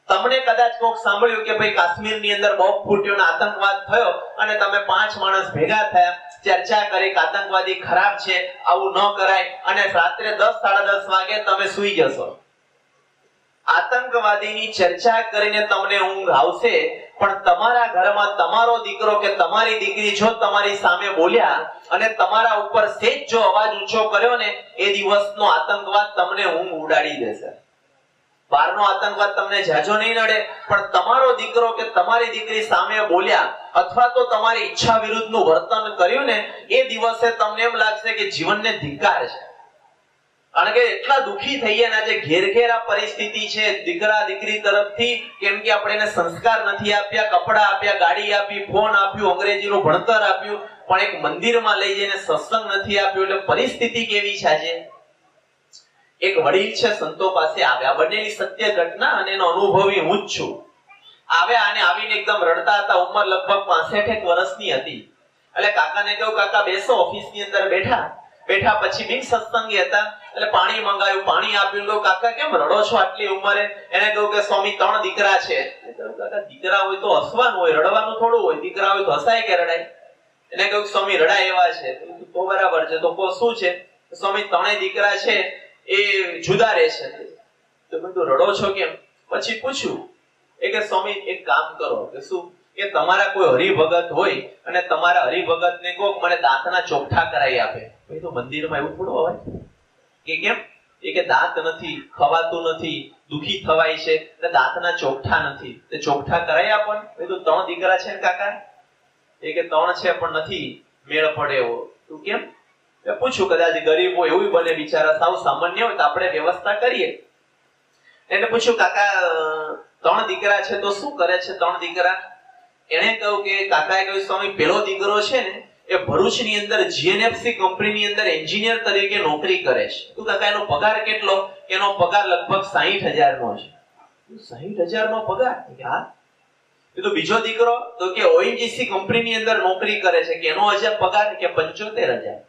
તમને કદાચ કોક સાંભળ્યું કે ભાઈ કાશ્મીરની અંદર બોમ્બ ફૂટ્યો ને આતંકવાદ થયો અને તમે પાંચ માણસ ભેગા થયા, ચર્ચા કરી કે આતંકવાદી ખરાબ છે, આવું ન કરાય અને રાત્રે દસ, સાડા દસ વાગે તમે સુઈ જશો. આતંકવાદીની ચર્ચા કરીને તમને ઊંઘ આવશે પણ તમારા ઘરમાં તમારો દીકરો કે તમારી દીકરી જો તમારી સામે બોલ્યા અને તમારા ઉપર સેજ જો અવાજ ઊંચો કર્યો ને, એ દિવસનો આતંકવાદ તમને ઊંઘ ઉડાડી દેશે. બહારનો આતંકવાદ તમને જાજો નહીં નડે, પણ તમારો દીકરો કે તમારી દીકરી સામે બોલ્યા અથવા તો તમારી ઈચ્છા વિરુદ્ધનું વર્તન કર્યું ને, એ દિવસે તમને એમ લાગશે કે જીવનને ધિકાર છે. કારણ કે એટલા દુખી થઈ ગયા આજે ઘેર ઘેર આ પરિસ્થિતિ છે, દીકરા, દીકરી તરફથી, કેમ કે આપણે એને સંસ્કાર નથી આપ્યા, કપડા આપ્યા, ગાડી આપી, ફોન આપ્યું, અંગ્રેજીનું ભણતર આપ્યું, પણ એક મંદિરમાં લઈ જઈને સત્સંગ નથી આપ્યો, એટલે પરિસ્થિતિ કેવી છે આજે? એક વડીલ છે સંતો પાસે આવ્યા બનેલી સત્ય ઘટના અને એનો અનુભવી હું જ છું. આવ્યા અને આવીને એકદમ રડતા હતા, ઉંમર લગભગ પાસઠ એક વર્ષની હતી. એટલે કાકાને કહ્યું, કાકા, બેસો ઓફિસની અંદર બેઠા. બેઠા પછી બિન સત્સંગી હતા. એટલે પાણી મંગાવ્યું પાણી આપ્યું. કહ્યું, કાકા, કેમ રડો છો આટલી ઉંમરે? એને કહ્યું કે, સ્વામી, ત્રણ દીકરા છે. કાકા, દીકરા હોય તો હસવાનું હોય, રડવાનું થોડું હોય. દીકરા હોય તો હસાય કે રડાય? એને કહ્યું, સ્વામી, રડાય એવા છે. તો બરાબર છે. તો કો શું છે? સ્વામી, ત્રણેય દીકરા છે, એ જુદા રહે છે. તો મેં રડો છો કેમ? પછી પૂછ્યું, એ કે, સ્વામી, એક કામ કરો. કે શું? કે તમારા કોઈ હરિભગત હોય અને તમારા હરિભગત ને કહો મને દાંતના ચોખ્ઠા કરાવી આપે. તો મંદિરમાં એવું થોડું હોય. કે કેમ? એ કે દાંત નથી, ખવાતું નથી, દુખી થવાય છે, એટલે દાંતના ચોખ્ઠા નથી. તે ચોખ્ઠા કરાવી આપો ને. તો ત્રણ દીકરા છે ને કાકા? એ કે ત્રણ છે પણ નથી, મેળ પડે એવો. તું કેમ? પૂછ્યું કદાચ ગરીબ હોય એવું બને બિચારા. સાવ સામાન્ય હોય તો આપણે વ્યવસ્થા કરીએ. એને પૂછ્યું, કાકા ત્રણ દીકરા છે તો શું કરે છે ત્રણ દીકરા? એને કહ્યું કે કાકાએ કહ્યું, સ્વામી, પેલો દીકરો છે ને, એ ભરૂચની અંદર જીએનએફસી કંપનીની અંદર એન્જિનિયર તરીકે નોકરી કરે છે. તું કાકા, એનો પગાર કેટલો? એનો પગાર લગભગ સાહીઠ હજાર નો છે. સાહીઠ હજાર નો પગાર હા. તો બીજો દીકરો, તો કે ઓએનજીસી કંપનીની અંદર નોકરી કરે છે, કે એનો હજાર પગાર કે પંચોતેર હજાર?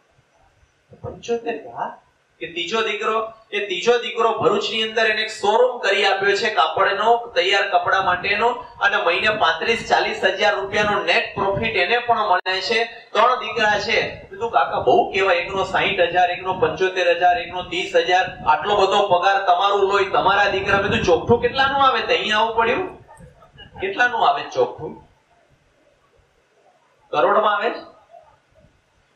પંચોતેર, હા. કે ત્રીજો દીકરો, એ ત્રીજો દીકરો ભરૂચની અંદર એને શોરૂમ કરી આપ્યો છે કાપડનો, તૈયાર કપડા માટેનો, અને મહિને પાંત્રીસ ચાલીસ હજાર રૂપિયાનો નેટ પ્રોફિટ એને પણ મળે છે. ત્રણ દીકરા છે. કીધું, કાકા, બહુ કેવાય એકનો સાહીઠ હજાર, એકનો પંચોતેર હજાર, એકનો ત્રીસ હજાર, આટલો બધો પગાર તમારું લોહી, તમારા દીકરા. બધું ચોખ્ઠું કેટલાનું આવે? તો અહીંયા આવવું પડ્યું. કેટલાનું આવે ચોખ્ઠું કરોડમાં આવે?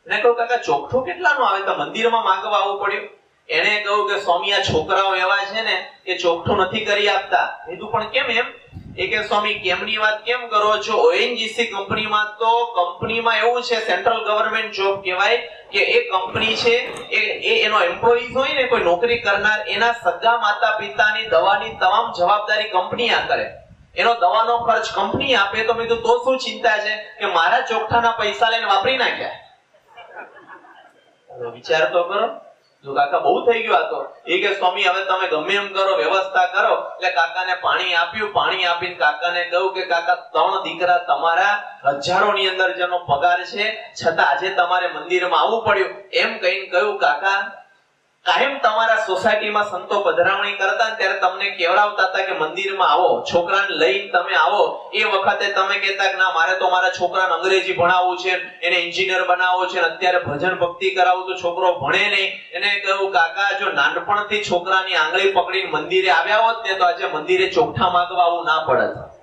ને કહું કાકા ચોખ્ઠું કેટલાનું આવે? તો મંદિરમાં માંગવા આવવું પડ્યું. એને કહ્યું કે સ્વામી, આ છોકરાઓ એવા છે ને, એ ચોખ્ઠું નથી કરી આપતા. કીધું પણ કેમ એમ? એ કે સ્વામી, કેમની વાત કેમ કરો છો? ઓએનજીસી કંપનીમાં તો કંપનીમાં એવું છે, સેન્ટ્રલ ગવર્નમેન્ટ જોબ કહેવાય કે એ કંપની છે, એ એનો એમ્પ્લોઈઝ હોય ને, કોઈ નોકરી કરનાર, એના સગા માતા પિતાની દવાની તમામ જવાબદારી કંપની આ કરે. એનો દવાનો ખર્ચ કંપની આપે, તો મેં તો શું ચિંતા છે? કે મારા ચોખ્ઠાના પૈસા લઈને વાપરી નાખ્યા. વિચાર તો કરો. કાકા બહુ થઈ ગયું તો. એ કે સ્વામી, હવે તમે ગમે એમ કરો, વ્યવસ્થા કરો. એટલે કાકાને પાણી આપ્યું, પાણી આપીને કાકાને કહ્યું કે, કાકા, ત્રણ દીકરા તમારા હજારો ની અંદર જેનો પગાર છે, છતાં આજે તમારે મંદિરમાં આવવું પડ્યું. એમ કહીને કહ્યું, કાકા કાયમ તમારા સોસાયટીમાં સંતો પધરામણી કરતા ત્યારે તમને કેવડાવતા હતા કે મંદિરમાં આવો, છોકરાને લઈને તમે આવો. એ વખતે તમે કહેતા કે ના, મારે તો મારા છોકરાને અંગ્રેજી ભણાવવું છે, એને એન્જિનિયર બનાવવો છે અત્યારે ભજન ભક્તિ કરાવું તો છોકરો ભણે નહીં. એને કહ્યું, કાકા, જો નાનપણથી છોકરાની આંગળી પકડીને મંદિરે આવ્યા હોત ને તો આજે મંદિરે ચોખ્ઠા માંગવા આવું ના પડત.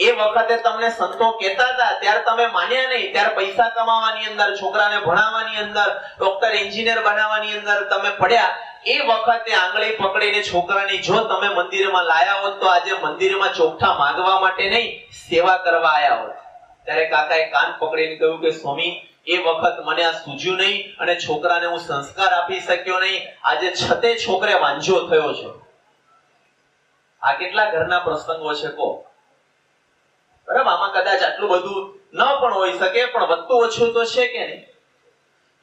એ વખતે તમને સંતો કહેતા હતા, ત્યારે તમે માન્યા નહીં. ત્યારે પૈસા કમાવાની અંદર, છોકરાને ભણાવવાની અંદર ડોક્ટર એન્જિનિયર બનાવવાની અંદર તમે પડ્યા. એ વખતે આંગળી પકડીને છોકરાની જો તમે મંદિરમાં લાયા હોત, તો આજે મંદિરમાં ચોખ્ઠા માંગવા માટે નહીં, સેવા કરવા આવ્યા હોત. ત્યારે કાકાએ કાન પકડીને કહ્યું કે, સ્વામી, એ વખત મને આ સૂજ્યું નહીં અને છોકરાને હું સંસ્કાર આપી શક્યો નહીં. આજે છતે છોકરે વાંજો થયો છે. આ કેટલા ઘરના પ્રસંગો છે, કહો. બરાબર? આમાં કદાચ આટલું બધું ન પણ હોઈ શકે, પણ વધતું ઓછું તો છે કે નહીં?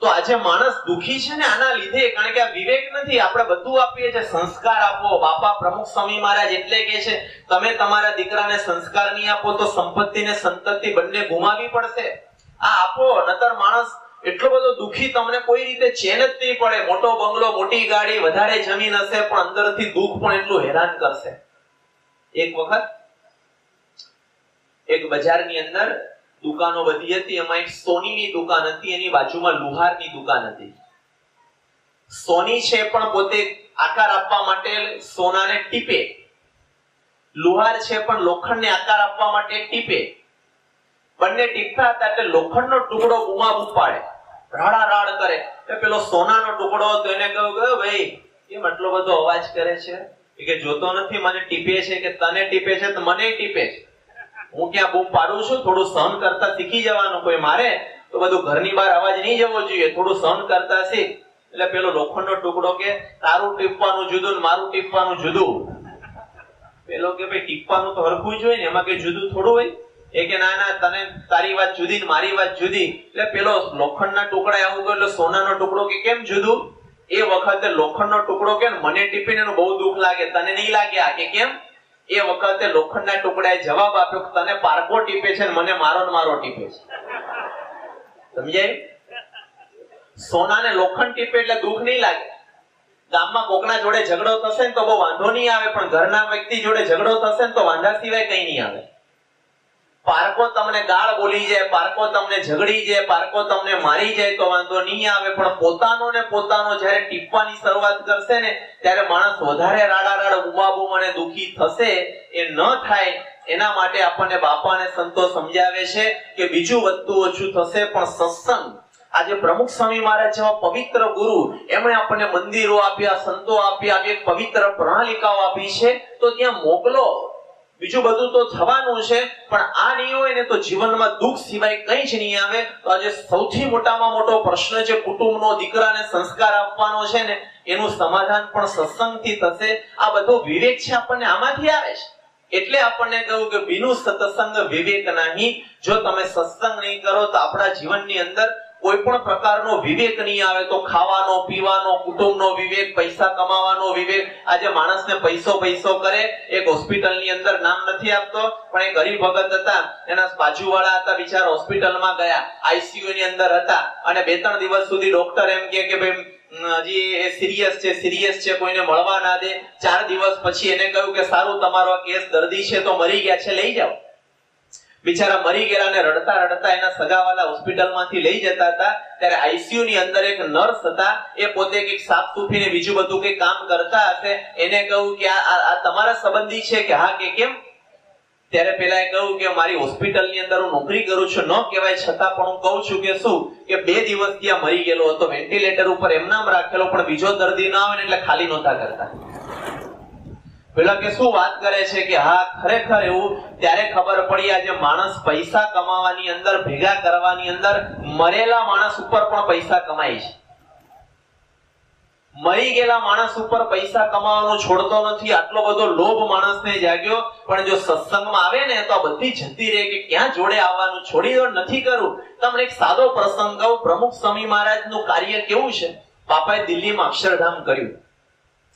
તો આજે માણસ દુખી છે ને આના લીધે, કારણ કે આ વિવેક નથી. આપણે બધું આપીએ છીએ. સંસ્કાર આપો. બાપા પ્રમુખ સ્વામી મહારાજ એટલે કે છે, તમે તમારા દીકરાને સંસ્કાર નહીં આપો તો સંપત્તિ ને સંતતિ બંને ગુમાવી પડશે. આ આપો, નતર માણસ એટલો બધો દુખી તમને કોઈ રીતે ચેન જ નહીં પડે. મોટો બંગલો, મોટી ગાડી, વધારે જમીન હશે, પણ અંદરથી દુઃખ પણ એટલું હેરાન કરશે. એક વખત એક બજારની અંદર દુકાનો બધી હતી, એમાં એક સોનીની દુકાન હતી, એની બાજુમાં લુહારની દુકાન હતી. સોની છે પણ પોતે આકાર આપવા માટે સોનાને ટીપે. લુહાર છે પણ લોખંડને આકાર આપવા માટે ટીપે. બંને ટીપતા હતા એટલે લોખંડનો ટુકડો બુમાબુ પાડે. રાડા રાડ કરે. એ પેલો સોનાનો ટુકડો તો એને કહ્યું કે ભાઈ, કેમ આટલો બધો અવાજ કરે છે? કે જોતો નથી, મને ટીપે છે કે તને ટીપે છે? તો મને ટીપે છે. હું ક્યાં બૂમ પાડું છું? થોડું સહન કરતા શીખી જવાનું કોઈ મારે? તો બધું ઘરની બહાર અવાજ નહીં જવો જોઈએ. થોડું સહન કરતા શીખ. એટલે પેલો લોખંડનો ટુકડો કે, તારું ટીપવાનું જુદું ને મારું ટીપવાનું જુદું. પેલો કે, ભાઈ, ટીપવાનું તો હરખું જ હોય ને, એમાં કે જુદું થોડું હોય? એ કે, ના ના, તને તારી વાત જુદી ને મારી વાત જુદી. એટલે પેલો લોખંડના ટુકડા એવું કહ્યું એટલે સોનાનો ટુકડો કે, કેમ જુદું? એ વખતે લોખંડનો ટુકડો કે, મને ટીપીને એનું બહુ દુઃખ લાગે, તને નહીં લાગ્યા? કે, કેમ? એ વખતે લોખંડના ટુકડાએ જવાબ આપ્યો કે તને પારકો ટીપે છે મને મારો ને મારો ટીપે છે. સમજાય? સોનાને લોખંડ ટીપે એટલે દુઃખ નહીં લાગે. ગામમાં કોકના જોડે ઝઘડો થશે ને તો બહુ વાંધો નહીં આવે, પણ ઘરના વ્યક્તિ જોડે ઝઘડો થશે ને તો વાંધા સિવાય કઈ નહીં આવે. પારકો તમને ગાળ બોલી જાય, પારકો તમને ઝઘડી જાય, પારકો તમને મારી જાય તો વાંધો નહીં આવે. પણ પોતાનો ને પોતાનો જ્યારે ટીપવાની શરૂઆત કરશે ને, ત્યારે માણસ વધારે રાડા રાડ બુમાબુમ અને દુખી થશે, એ ન થાય. એના માટે આપણને બાપા અને સંતો સમજાવે છે કે બીજું વધતું ઓછું થશે પણ સત્સંગ. આજે પ્રમુખ સ્વામી મહારાજ જેવા પવિત્ર ગુરુ, એમણે આપણને મંદિરો આપ્યા, સંતો આપ્યા, એક પવિત્ર પ્રણાલિકાઓ આપી છે. તો ત્યાં મોકલો. બીજું બધું તો થવાનું છે, પણ આ નહીં હોય ને તો જીવનમાં દુઃખ સિવાય કંઈ જ નહીં આવે. તો આજે સૌથી મોટામાં મોટો પ્રશ્ન છે કુટુંબનો દીકરાને સંસ્કાર આપવાનો છે ને, એનું સમાધાન પણ સત્સંગથી થશે. આ બધો વિવેક છે આપણને આમાંથી આવે છે. એટલે આપણને કહ્યું કે, બિનુ સત્સંગ વિવેક નહીં. જો તમે સત્સંગ નહીં કરો તો આપણા જીવનની અંદર કોઈ પણ પ્રકારનો વિવેક નહીં આવે તો ખાવાનો, પીવાનો, કુટુંબનો વિવેક, પૈસા કમાવાનો વિવેક. આજે માણસને પૈસો પૈસો કરે, એક હોસ્પિટલની અંદર નામ નથી આપતો, પણ એક ભગત હતા, એના બાજુવાળા હતા, બિચારા હોસ્પિટલમાં ગયા આઈસીયુ ની અંદર હતા. અને બે ત્રણ દિવસ સુધી ડોક્ટર એમ કે કે ભાઈ હજી એ સિરિયસ છે સિરિયસ છે, કોઈને મળવા ના દે. ચાર દિવસ પછી એને કહ્યું કે, સારું, તમારો કેસ દર્દી છે તો મરી ગયા છે, લઈ જાઓ. બિચારા મરી ગયેલા ને રડતા રડતા એના સગાવાલા હોસ્પિટલમાંથી લઈ જતા હતા. ત્યારે આઈસીયુ ની અંદર એક નર્સ હતા. એ પોતે કંઈક સાફ સુફી ને બીજું બધું કઈ કામ કરતા હશે. એને કહ્યું કે આ તમારા સંબંધી છે કે હા કે કેમ? ત્યારે પેલા એ કહ્યું કે મારી હોસ્પિટલની અંદર હું નોકરી કરું છું. ન કહેવાય, છતાં પણ હું કહું છું કે શું? કે બે દિવસ ત્યાં મરી ગયેલો હતો. વેન્ટિલેટર ઉપર એમનામ રાખેલો, પણ બીજો દર્દી ના આવે ને એટલે ખાલી નહોતા કરતા. પેલા કે શું વાત કરે છે કે હા, ખરેખર એવું ત્યારે ખબર પડી આજે માણસ પૈસા કમાવાની અંદર, ભેગા કરવાની અંદર મરેલા માણસ ઉપર પણ પૈસા કમાય છે. મરી ગયેલા માણસ ઉપર પૈસા કમાવાનું છોડતો નથી, આટલો બધો લોભ માણસને જાગ્યો, પણ જો સત્સંગમાં આવે ને તો બધી જતી રહે કે ક્યાં જોડે આવવાનું, છોડી દો, નથી કરું. તમને એક સાદો પ્રસંગ કહું, પ્રમુખ સ્વામી મહારાજનું કાર્ય કેવું છે? બાપાએ દિલ્હીમાં અક્ષરધામ કર્યું.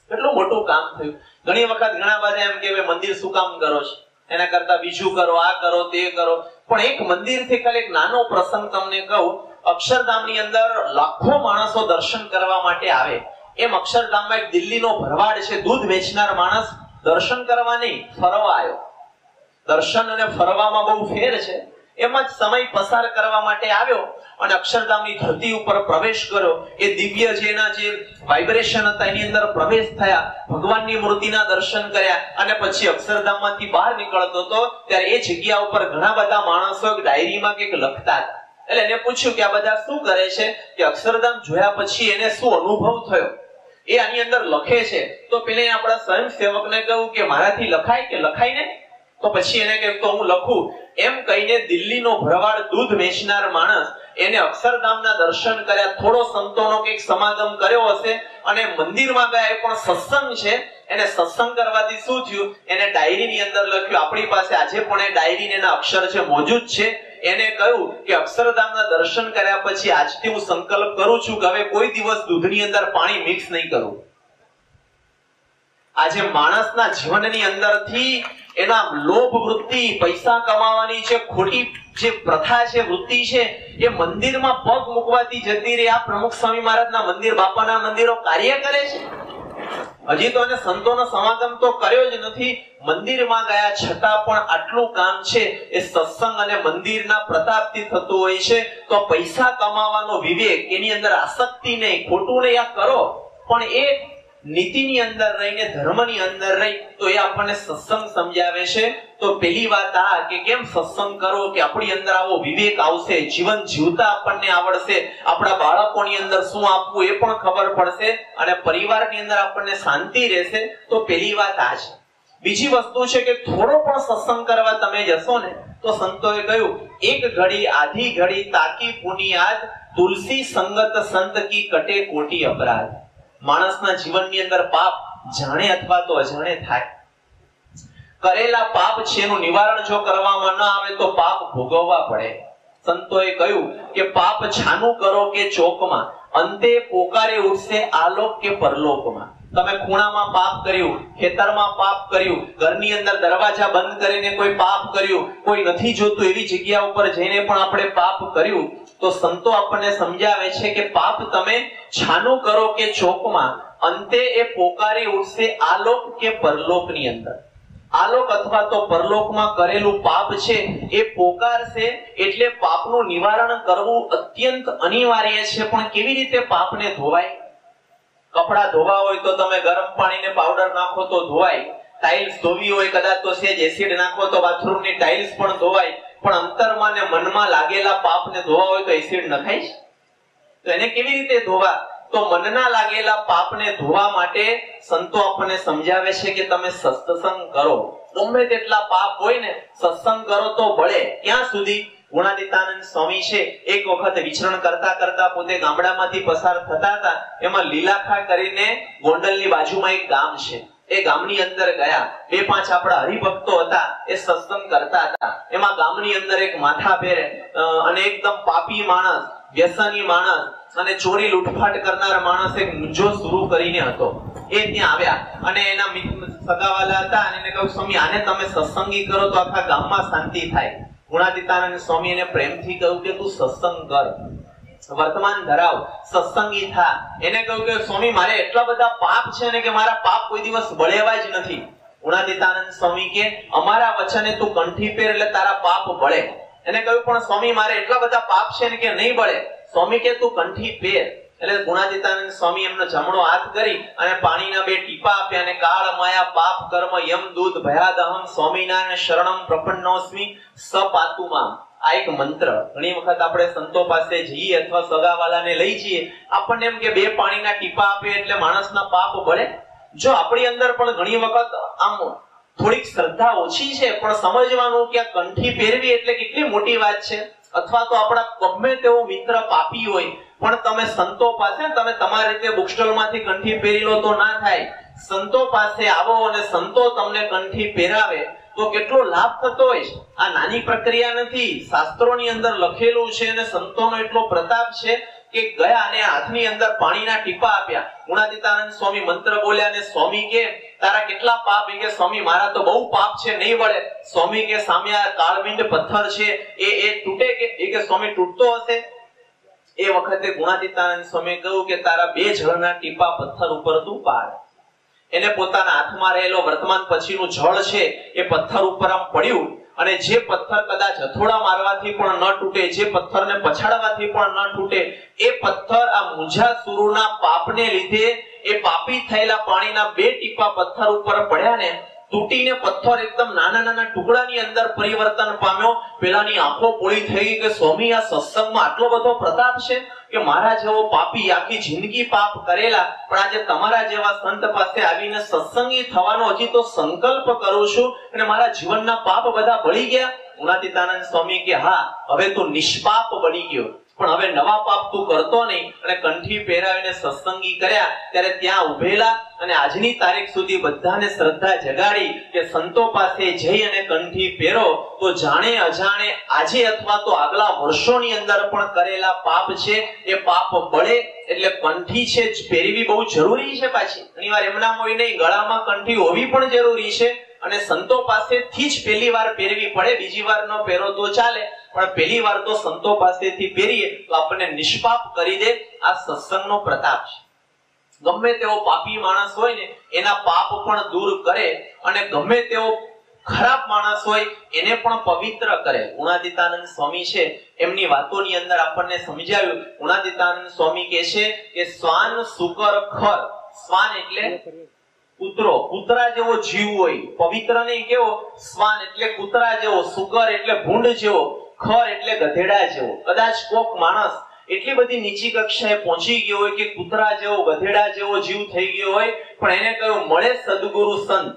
કેટલું મોટું કામ થયું. ઘણી વખત ઘણા બધા એમ કે મંદિર શું કામ કરો છો? એના કરતા બીજું કરો, આ કરો, તે કરો. પણ એક મંદિરથી ખાલી એક નાનો પ્રસંગ તમને કહું, અક્ષરધામની અંદર લાખો માણસો દર્શન કરવા માટે આવે. એમ અક્ષરધામમાં એક દિલ્હીનો ભરવાડ છે, દૂધ વેચનાર માણસ દર્શન કરવા નહીં, ફરવા આવ્યો. દર્શન અને ફરવામાં બહુ ફેર છે. એમાં જ સમય પસાર કરવા માટે આવ્યો. અને અક્ષરધામની ધરતી ઉપર પ્રવેશ કર્યો. એ દિવ્ય જેના જે વાઇબ્રેશન હતા, એની અંદર પ્રવેશ થયા. ભગવાનની મૂર્તિના દર્શન કર્યા અને પછી અક્ષરધામમાંથી બહાર નીકળતો હતો ત્યારે એ જગ્યા ઉપર ઘણા બધા માણસો ડાયરીમાં કંઈક લખતા હતા. એટલે એને પૂછ્યું કે આ બધા શું કરે છે? કે અક્ષરધામ જોયા પછી એને શું અનુભવ થયો? એ આની અંદર લખે છે. તો પેલે આપણા સ્વયંસેવકને કહ્યું કે મારાથી લખાય કે લખાય ને? તો પછી એને કહ્યું, તો હું લખું. એમ કહીને દિલ્હીનો ભરવાડ દૂધ વેચનાર માણસ એને અક્ષરધામના દર્શન કર્યા, થોડો સંતોનો કંઈક સમાગમ કર્યો હશે અને મંદિરમાં ગયા એ પણ સત્સંગ છે. એને સત્સંગ કરવાથી શું થયું? એને ડાયરીની અંદર લખ્યું, આપણી પાસે આજે પણ એ ડાયરીને એના અક્ષર છે, મોજૂદ છે. એને કહ્યું કે અક્ષરધામના દર્શન કર્યા પછી આજથી હું સંકલ્પ કરું છું કે હવે કોઈ દિવસ દૂધની અંદર પાણી મિક્સ નહીં કરું. આજે માણસના જીવનની અંદરથી એના લોભ વૃત્તિ, પૈસા કમાવાની છે, ખોટી જે પ્રથા છે, વૃત્તિ છે, એ મંદિરમાં પગ મૂકવાથી જતી રહી. આ પ્રમુખ સ્વામી મહારાજના મંદિર, બાપાના મંદિરો કાર્ય કરે છે? હજી તો એને સંતોનો સમાગમ તો કર્યો જ નથી. મંદિરમાં ગયા છતાં પણ આટલું કામ છે, એ સત્સંગ અને મંદિરના પ્રતાપથી થતું હોય છે. તો પૈસા કમાવાનો વિવેક, એની અંદર આસક્તિ નહીં, ખોટું નહીં, આ કરો. પણ એ નીતિની અંદર રહીને ધર્મની અંદર રહી, તો એ આપણને સત્સંગ સમજાવે છે. તો પેલી વાત આ કે કેમ સત્સંગ કરો કે આપણી અંદર આવો વિવેક આવશે, જીવન જીવતા આપણને આવડશે, આપણા બાળકોની અંદર શું આપવું એ પણ ખબર પડશે અને પરિવારની અંદર આપણને શાંતિ રહેશે. તો પેલી વાત આ છે. બીજી વસ્તુ છે કે થોડો પણ સત્સંગ કરવા તમે જશો ને, તો સંતોએ કહ્યું, એક ઘડી, આધી ઘડી તાકી પુનિયાદ, તુલસી સંગત સંત કી કટે કોટી અપરાધ. માણસના જીવનની અંદર પાપ જાણે અથવા તો અજાણે થાય. કરેલા પાપ છે એનું નિવારણ જો કરવામાં ન આવે તો પાપ ભોગવવા પડે. સંતોએ કહ્યું કે પાપ છાનું કરો કે ચોકમાં, અંતે પોકારે ઉઠશે આલોક કે પરલોકમાં. તમે ખૂણામાં પાપ કર્યું, ખેતરમાં પાપ કર્યું, ઘરની અંદર દરવાજા બંધ કરીને કોઈ પાપ કર્યું, કોઈ નથી જોતું એવી જગ્યા ઉપર જઈને પણ આપણે પાપ કર્યું તો સંતો આપણને સમજાવે છે કે પાપ તમે છાનું કરો કે ચોકમાં, અંતે એ પોકારી ઉઠશે આલોક કે પરલોકની અંદર. આલોક અથવા તો પરલોકમાં કરેલું પાપ છે, એ પોકારશે એટલે પાપનું નિવારણ કરવું અત્યંત અનિવાર્ય છે, પણ કેવી રીતે પાપને ધોવાય? કપડા ધોવા હોય તો તમે ગરમ પાણીને પાવડર નાખો તો ધોવાય. ટાઇલ્સ ધોવી હોય કદાચ તો સેજ એસિડ નાખો તો બાથરૂમની ટાઇલ્સ પણ ધોવાય. પણ અંતરમાં ને મનમાં લાગેલા પાપને ધોવા હોય તો એસિડ નખાય તો એને કેવી રીતે ધોવા? તો મનના લાગેલા પાપને ધોવા માટે સંતો આપણને સમજાવે છે કે તમે સત્સંગ કરો. ગમે તેટલા પાપ હોય ને, સત્સંગ કરો તો ભળે ક્યાં સુધી? ગુણાદિતાનંદ સ્વામી છે, એક વખત વિચરણ કરતા કરતા પોતે ગામડામાંથી પસાર થતા હતા. એમાં લીલાખા કરીને ગોંડલની બાજુમાં એક ગામ છે. એ ગામની અંદર ગયા. બે પાંચ આપણા હરિભક્તો હતા, એ સત્સંગ કરતા હતા. એમાં ગામની અંદર એક માથા ભેર અને એકદમ પાપી માણસ, વ્યસની માણસ અને ચોરી લૂંટફાટ કરનાર માણસ એક મુંજો શરૂ કરીને હતો. એ ત્યાં આવ્યા અને એના સગાવાલા હતા અને એને કહ્યું, સ્વામી, આને તમે સત્સંગી કરો તો આખા ગામમાં શાંતિ થાય. ગુણાદિતાનંદ સ્વામી એને પ્રેમથી કહ્યું કે, તું સત્સંગ કર. વર્તમાન ધરાવ, સત્સંગી થા. એને કહ્યું કે, સ્વામી, મારે એટલા બધા પાપ છે ને કે મારા પાપ કોઈ દિવસ બળેવા જ નથી. ઉણાદિતાનંદ સ્વામી કે, અમારા વચને તું કંઠી પહેર એટલે તારા પાપ બળે. એને કહ્યું, પણ સ્વામી, મારે એટલા બધા પાપ છે ને કે નહીં બળે. સ્વામી કે, તું કંઠી પહેર. એટલે ગુણાદિતાનંદ સ્વામી એમનો જમણો હાથ કરી અને પાણીના બે ટીપા આપ્યા અને કાળ માયા પાપ કર્મ યમ દૂત ભયાદહમ સ્વામિનારાયણ શરણમ પ્રપન્નોસ્મી સપાતુમાં આ એક મંત્ર. ઘણી વખત આપણે સંતો પાસે જઈએ અથવા સગાવાલાને લઈ જઈએ, આપણને એમ કે બે પાણીના ટીપા આપે એટલે માણસના પાપ ભળે જો આપણી અંદર પણ ઘણી વખત આમ થોડીક શ્રદ્ધા ઓછી છે, પણ સમજવાનું કે આ કંઠી પહેરવી એટલે કેટલી મોટી વાત છે. અથવા તો આપણા ગમે તેવો મિત્ર પાપી હોય, પણ તમે સંતો પાસે, તમે તમારી રીતે બુકસ્ટોલ કંઠી પહેરી લો તો ના થાય. સંતો પાસે આવો અને સંતો તમને કંઠી પહેરાવે. તો કેટલો લાભ થતો હોય આ નાની પ્રક્રિયા નથી. શાસ્ત્રોની અંદર લખેલું છે અને સંતોનો એટલો પ્રતાપ છે કે ગયા અને હાથની અંદર પાણીના ટીપા આપ્યા. ગુણાદિતાનંદ સ્વામી મંત્ર બોલ્યા અને સ્વામી કે, તારા કેટલા પાપ કે સ્વામી? મારા તો બહુ પાપ છે, નહીં વળે. સ્વામી કે, સામે આ કાળમિંડ પથ્થર છે, એ એ તૂટે કે? એ કે, સ્વામી, તૂટતો હશે. એ વખતે ગુણાતીતાનંદ સ્વામી કહ્યું કે, તારા બે જળના ટીપા પથ્થર ઉપર તું પાડ. એને પોતાના હાથમાં રહેલો વર્તમાન પછીનું જળ છે એ પથ્થર ઉપર આમ પડ્યું અને જે પથ્થર કદાચ હથોડા મારવાથી પણ ન તૂટે, જે પથ્થરને પછાડવાથી પણ ન તૂટે, એ પથ્થર આ મુંજાસુરુના પાપને લીધે એ પાપી થયેલા પાણીના બે ટીપા પથ્થર ઉપર પડ્યા ને, તૂટીને પથ્થર એકદમ નાના નાના ટુકડાની અંદર પરિવર્તન પામ્યો. પેલાની આંખો પોળી થઈ ગઈ કે, સ્વામી, આ સત્સંગમાં આટલો બધો પ્રતાપ છે? કે મારા જેવો પાપી આખી જિંદગી પાપ કરેલા, પણ આજે તમારા જેવા સંત પાસે આવીને સત્સંગી થવાનો હજી તો સંકલ્પ કરું છું અને મારા જીવનના પાપ બધા ભળી ગયા? ગુણાતીતાનંદ સ્વામી કે, હા, હવે તો નિષ્પાપ બની ગયો. પણ હવે નવા પાપ તું કરતો નહીં અને કંઠી પહેરાવીને સત્સંગી કર્યા ત્યારે ત્યાં ઉભેલા અને આજની તારીખ સુધી બધાને શ્રદ્ધા જગાડી કે સંતો પાસે જઈ અને કંઠી પહેરો, તો જાણે અજાણે આજે અથવા તો આગલા વર્ષોની અંદર પણ કરેલા પાપ છે, એ પાપ બળે એટલે કંઠી છે પહેરવી બહુ જરૂરી છે પાછી. ઘણીવાર એમના હોય નહીં, ગળામાં કંઠી હોવી પણ જરૂરી છે અને સંતો પાસેથી જ પહેલી વાર પહેરવી પડે, બીજી વાર ન પહેરો તો ચાલે. પણ પહેલી વાર તો સંતો પાસેથી પહેરીએ તો આપણને નિષ્પાપ કરી દે આ સત્સંગનો પ્રતાપ છે. ગમે તેવો પાપી માણસ હોય ને, એના પાપ પણ દૂર કરે અને ગમે તેવો ખરાબ માણસ હોય, એને પણ પવિત્ર કરે. ગુણાદિતાનંદ સ્વામી છે, એમની વાતોની અંદર આપણને સમજાવ્યું. ગુણાદિતાનંદ સ્વામી કે છે કે શ્વાન સુકર ખર. શ્વાન એટલે કૂતરો. કૂતરા જેવો જીવ હોય. પવિત્ર નહીં કેવો? સ્વાન એટલે કૂતરા જેવો. સુકર એટલે ભૂંડ જેવો. ખર એટલે ગધેડા જેવો. કદાચ કોક માણસ એટલી બધી નીચી કક્ષાએ પહોંચી ગયો હોય કે કૂતરા જેવો, ગધેડા જેવો જીવ થઈ ગયો હોય, પણ એને કહ્યું, મળે સદગુરુ સંત.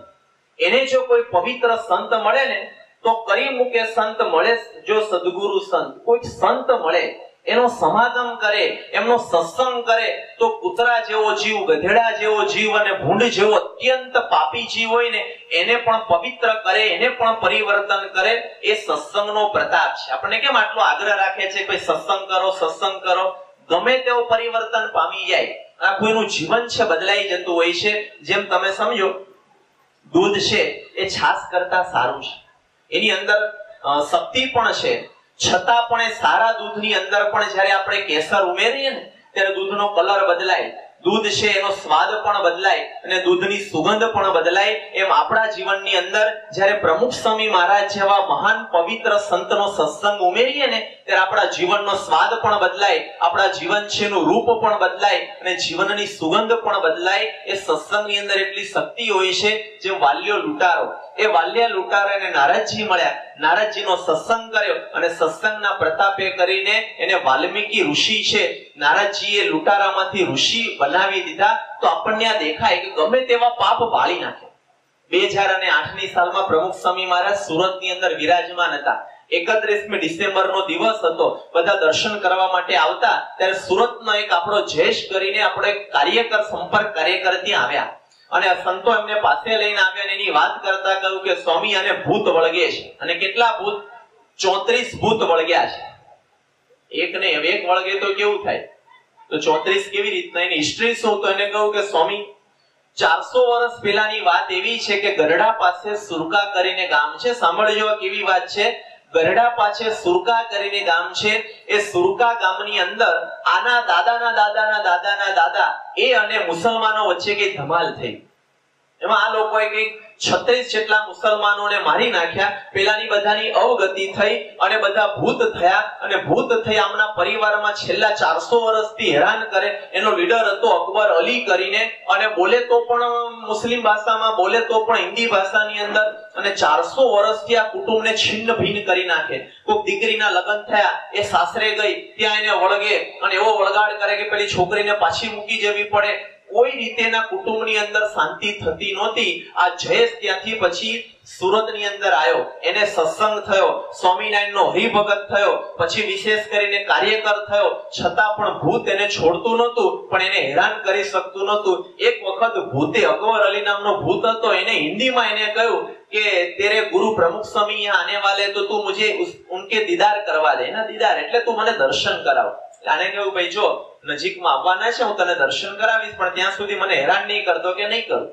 એને જો કોઈ પવિત્ર સંત મળે ને, તો કરી મૂકે સંત મળે જો સદગુરુ સંત. કોઈ સંત મળે. એનો સમાગમ કરે, એમનો સત્સંગ કરે, તો કૂતરા જેવો જીવ, ગધેડા જેવો જીવ અને ભૂંડ જેવો અત્યંત પાપી જીવ હોય ને, એને પણ પવિત્ર કરે, એને પણ પરિવર્તન કરે, એ સત્સંગનો પ્રતાપ છે. આપણને કેમ આટલો આગ્રહ રાખે છે કે સત્સંગ કરો સત્સંગ કરો. ગમે તેવો પરિવર્તન પામી જાય આ કોઈનું જીવન છે, બદલાઈ જતું હોય છે. જેમ તમે સમજો, દૂધ છે, એ છાસ કરતા સારું છે. એની અંદર શક્તિ પણ છે. છતાં પણ એ સારા દૂધની અંદર પણ જ્યારે આપણે કેસર ઉમેરીએ ને, ત્યારે દૂધનો કલર બદલાય. દૂધ છે એનો સ્વાદ પણ બદલાય અને દૂધની સુગંધ પણ બદલાય. એમ આપણા જીવનની અંદર જ્યારે પ્રમુખ સ્વામી મહારાજ જેવા મહાન પવિત્ર સંતનો સત્સંગ ઉમેરીએ ને ત્યારે આપણા જીવનનો સ્વાદ પણ બદલાય, આપણા જીવન છે એનું રૂપ પણ બદલાય અને જીવનની સુગંધ પણ બદલાય. એ સત્સંગની અંદર એટલી શક્તિ હોય છે જે વાલ્યો લૂંટારો. એ વાલ્યા લૂંટારાને નારદજી મળ્યા. નારદજીનો સત્સંગ કર્યો અને સત્સંગના પ્રતાપે કરીને એને વાલ્મીકી ઋષિ છે, નારદજીએ લૂંટારામાંથી ઋષિ બનાવી દીધા. તો આપણને આ દેખાય કે ગમે તેવા પાપ બાળી નાખે. બે હજાર અને આઠની સાલમાં પ્રમુખ સ્વામી મહારાજ સુરતની અંદર વિરાજમાન હતા. એકત્રીસમી ડિસેમ્બર દિવસ હતો. બધા દર્શન કરવા માટે આવતા, ત્યારે સુરતનો એક આપણો જેશ કરીને આપણે કાર્યકર સંપર્ક કાર્યકર ત્યાં આવ્યા. અને સંતો એમને પાસે લઈને આવ્યા એની વાત કરતા કહ્યું કે, સ્વામી અને ભૂત વળગે છે. અને કેટલા ભૂત? ચોત્રીસ ભૂત વળગ્યા છે. એક ને એક વળગે તો કેવું થાય? તો ચોત્રીસ કેવી રીતના? એની હિસ્ટ્રી શું? તો એને કહું કે, સ્વામી, ચારસો વર્ષ પહેલાની વાત એવી છે કે ગરડા પાસે સુરકા કરીને ગામ છે. સાંભળજો કેવી વાત છે. ગરડા પાસે સુરકા કરીને ગામ છે. એ સુરકા ગામની અંદર આના દાદાના દાદાના દાદાના દાદા એ અને મુસલમાનો વચ્ચે કઈ ધમાલ થઈ. એમાં આ લોકોએ કંઈક છત્રીસ જેટલા મુસલમાનોને મારી નાખ્યા. પેલાની બધાની અવગતિ થઈ અને બધા ભૂત થયા અને ભૂત થઈ આમના પરિવારમાં છેલ્લા ચારસો વર્ષથી હેરાન કરે. એનો લીડર હતો અકબર અલી કરીને. અને બોલે તો પણ મુસ્લિમ ભાષામાં, બોલે તો પણ હિન્દી ભાષાની અંદર. અને ચારસો વર્ષથી આ કુટુંબને છિન્ન ભિન્ન કરી નાખે. કોઈક દીકરીના લગ્ન થયા, એ સાસરે ગઈ, ત્યાં એને વળગે અને એવો વળગાડ કરે કે પેલી છોકરીને પાછી મૂકી જવી પડે. કોઈ રીતેના કુટુંબની અંદર શાંતિ થતી નહોતી. આ જયેશ ત્યાંથી પછી સુરતની અંદર આવ્યો એને સત્સંગ થયો, સ્વામિનારાયણનો હરિભગત થયો, પછી વિશેષ કરીને કાર્યકર થયો. છતાં પણ ભૂત એને છોડતું નહોતું, પણ એને હેરાન કરી શકતું નહોતું. એક વખત ભૂતે અકબર અલી નામનો ભૂત હતો, એને હિન્દીમાં એને કહ્યું કે, તેરે ગુરુ પ્રમુખ સ્વામી આને વાલે, તો તું મુજે ઉનકે દીદાર કરવા દે. એના દીદાર, એટલે તું મને દર્શન કરાવ. આને કેવું ભાઈ, જો નજીકમાં આવવાના છે, હું તને દર્શન કરાવીશ, પણ ત્યાં સુધી મને હેરાન નહીં કરતો કે નહીં કરું.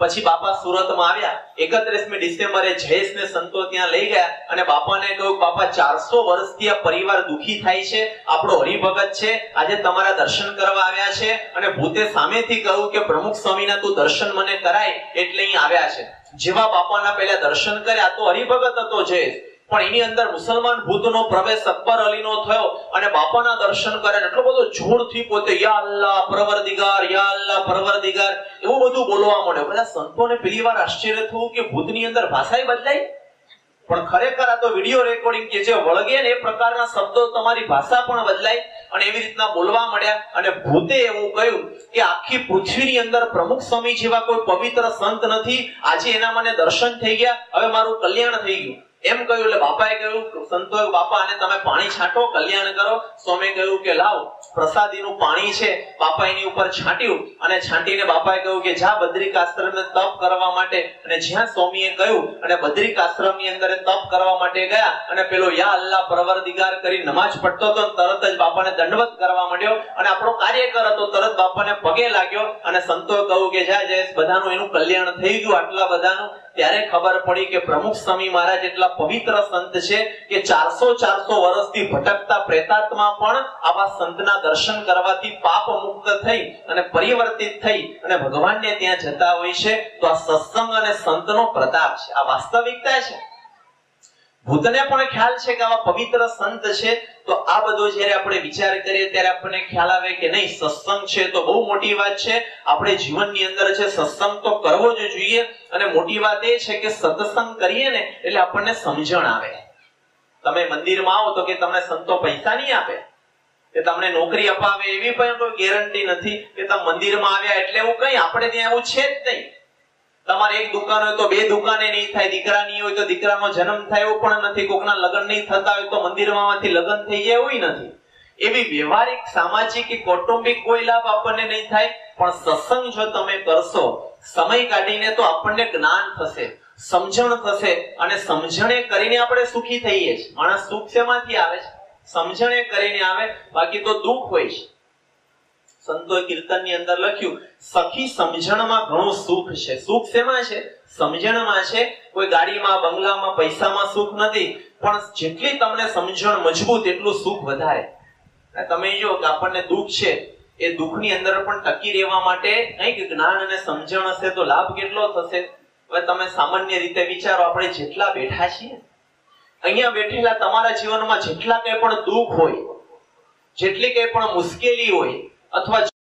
પછી બાપા સુરતમાં આવ્યા, એકત્રીસમી ડિસેમ્બરે જયેશને સંતો ત્યાં લઈ ગયા અને બાપાને કહ્યું, બાપા, ચારસો વર્ષથી આ પરિવાર દુખી થાય છે, આપણો હરિભગત છે, આજે તમારા દર્શન કરવા આવ્યા છે અને ભૂતે સામેથી કહ્યું કે, પ્રમુખ સ્વામીના તું દર્શન મને કરાય, એટલે અહીં આવ્યા છે. જેવા બાપાના પહેલા દર્શન કર્યા, તો હરિભગત હતો જયેશ. પણ એની અંદર મુસલમાન ભૂતનો પ્રવેશ અકબર અલીનો થયો અને બાપાના દર્શન કરે એટલો બધો જોરથી પોતે, યા અલ્લાહ, પરવરદિગાર, યા અલ્લાહ, પરવરદિગાર, એવું બધું બોલવા મળ્યો બધા સંતોને પહેલી વાર આશ્ચર્ય થયું કે ભૂતની અંદર ભાષાય બદલાઈ પણ ખરેખર આ તો વીડિયો રેકોર્ડિંગ કે જે વળગે ને એ પ્રકારના શબ્દો તમારી ભાષા પણ બદલાય અને એવી રીતના બોલવા મળ્યા અને ભૂતે એવું કહ્યું કે આખી પૃથ્વીની અંદર પ્રમુખ સ્વામી જેવા કોઈ પવિત્ર સંત નથી. આજે એના મને દર્શન થઈ ગયા. હવે મારું કલ્યાણ થઈ ગયું. એમ કહ્યું, એટલે બાપાએ કહ્યું, સંતોએ બાપા આને તમે પાણી છાંટો, કલ્યાણ કરો. સ્વામી કહ્યું કે, લાવ, પ્રસાદીનું પાણી છે. બાપા એની ઉપર છાંટ્યું અને છાંટીને બાપાએ કહ્યું કે, જા બદ્રિક આશ્રમે તપ કરવા માટે. અને જ્યાં સ્વામીએ કહ્યું, અને બદ્રિક આશ્રમની અંદર તપ કરવા માટે ગયા અને પેલો યા અલ્લાહ પરવરદિગાર કરી નમાજ પડતો હતો તરત જ બાપાને દંડવત કરવા માંડ્યો અને આપણો કાર્યકર હતો, તરત બાપાને પગે લાગ્યો અને સંતોએ કહ્યું કે, જા જયેશ, બધાનું એનું કલ્યાણ થઈ ગયું, આટલા બધાનું. ત્યારે ખબર પડી કે પ્રમુખ સ્વામી મહારાજ એટલા પવિત્ર સંત છે કે ચારસો ચારસો વર્ષથી ભટકતા પ્રેતાત્મા પણ આવા સંતના દર્શન કરવાથી પાપ મુક્ત થઈ અને પરિવર્તિત થઈ અને ભગવાનને ત્યાં જતા હોય છે. તો આ સત્સંગ અને સંતનો પ્રતાપ છે. આ વાસ્તવિકતા છે. ભૂતને પણ ખ્યાલ છે કે આવા પવિત્ર સંત છે? તો આ બધો જ્યારે આપણે વિચાર કરીએ ત્યારે આપણને ખ્યાલ આવે કે નહીં, સત્સંગ છે તો બહુ મોટી વાત છે. આપણે જીવનની અંદર છે સત્સંગ તો કરવો જ જોઈએ અને મોટી વાત એ છે કે સત્સંગ કરીએ ને એટલે આપણને સમજણ આવે. તમે મંદિરમાં આવો તો કે તમને સંતો પૈસા નહીં આપે, કે તમને નોકરી અપાવે એવી પણ કોઈ ગેરંટી નથી કે તમે મંદિરમાં આવ્યા એટલે એવું કઈ. આપણે ત્યાં એવું છે જ નહીં. તમારે એક દુકાન હોય તો બે દુકાને નહીં થાય દીકરા નહીં હોય તો દીકરાનો જન્મ થાય પણ નથી, કોકના લગ્ન નહીં થતા હોય તો મંદિરમાંથી લગ્ન થઈ જાય એવું નથી. એવી વ્યવહારિક, સામાજિક કે કૌટુંબિક કોઈ લાભ આપણને નહીં થાય, પણ સત્સંગ જો તમે કરશો, સમય કાઢીને તો આપણને જ્ઞાન થશે, સમજણ થશે અને સમજણે કરીને આપણે સુખી થઈએ છીએ. માણસ સુખ શેમાંથી આવે છે? સમજણે કરીને આવે, બાકી તો દુઃખ હોય છે. સંતોએ કીર્તનની અંદર લખ્યું, સખી સમજણમાં ઘણું સુખ છે. સુખ શેમાં છે? સમજણમાં છે. કોઈ ગાડીમાં, બંગલામાં, પૈસામાં સુખ નથી. પણ જેટલી તમને સમજણ મજબૂત, એટલું સુખ વધારે. તમે જો કે આપણને દુઃખ છે, એ દુઃખની અંદર પણ ટકી રહેવા માટે કંઈક જ્ઞાન અને સમજણ હશે તો લાભ કેટલો થશે? હવે તમે સામાન્ય રીતે વિચારો, આપણે જેટલા બેઠા છીએ, અહીંયા બેઠેલા તમારા જીવનમાં જેટલા કંઈ પણ દુઃખ હોય, જેટલી કંઈ પણ મુશ્કેલી હોય અથવા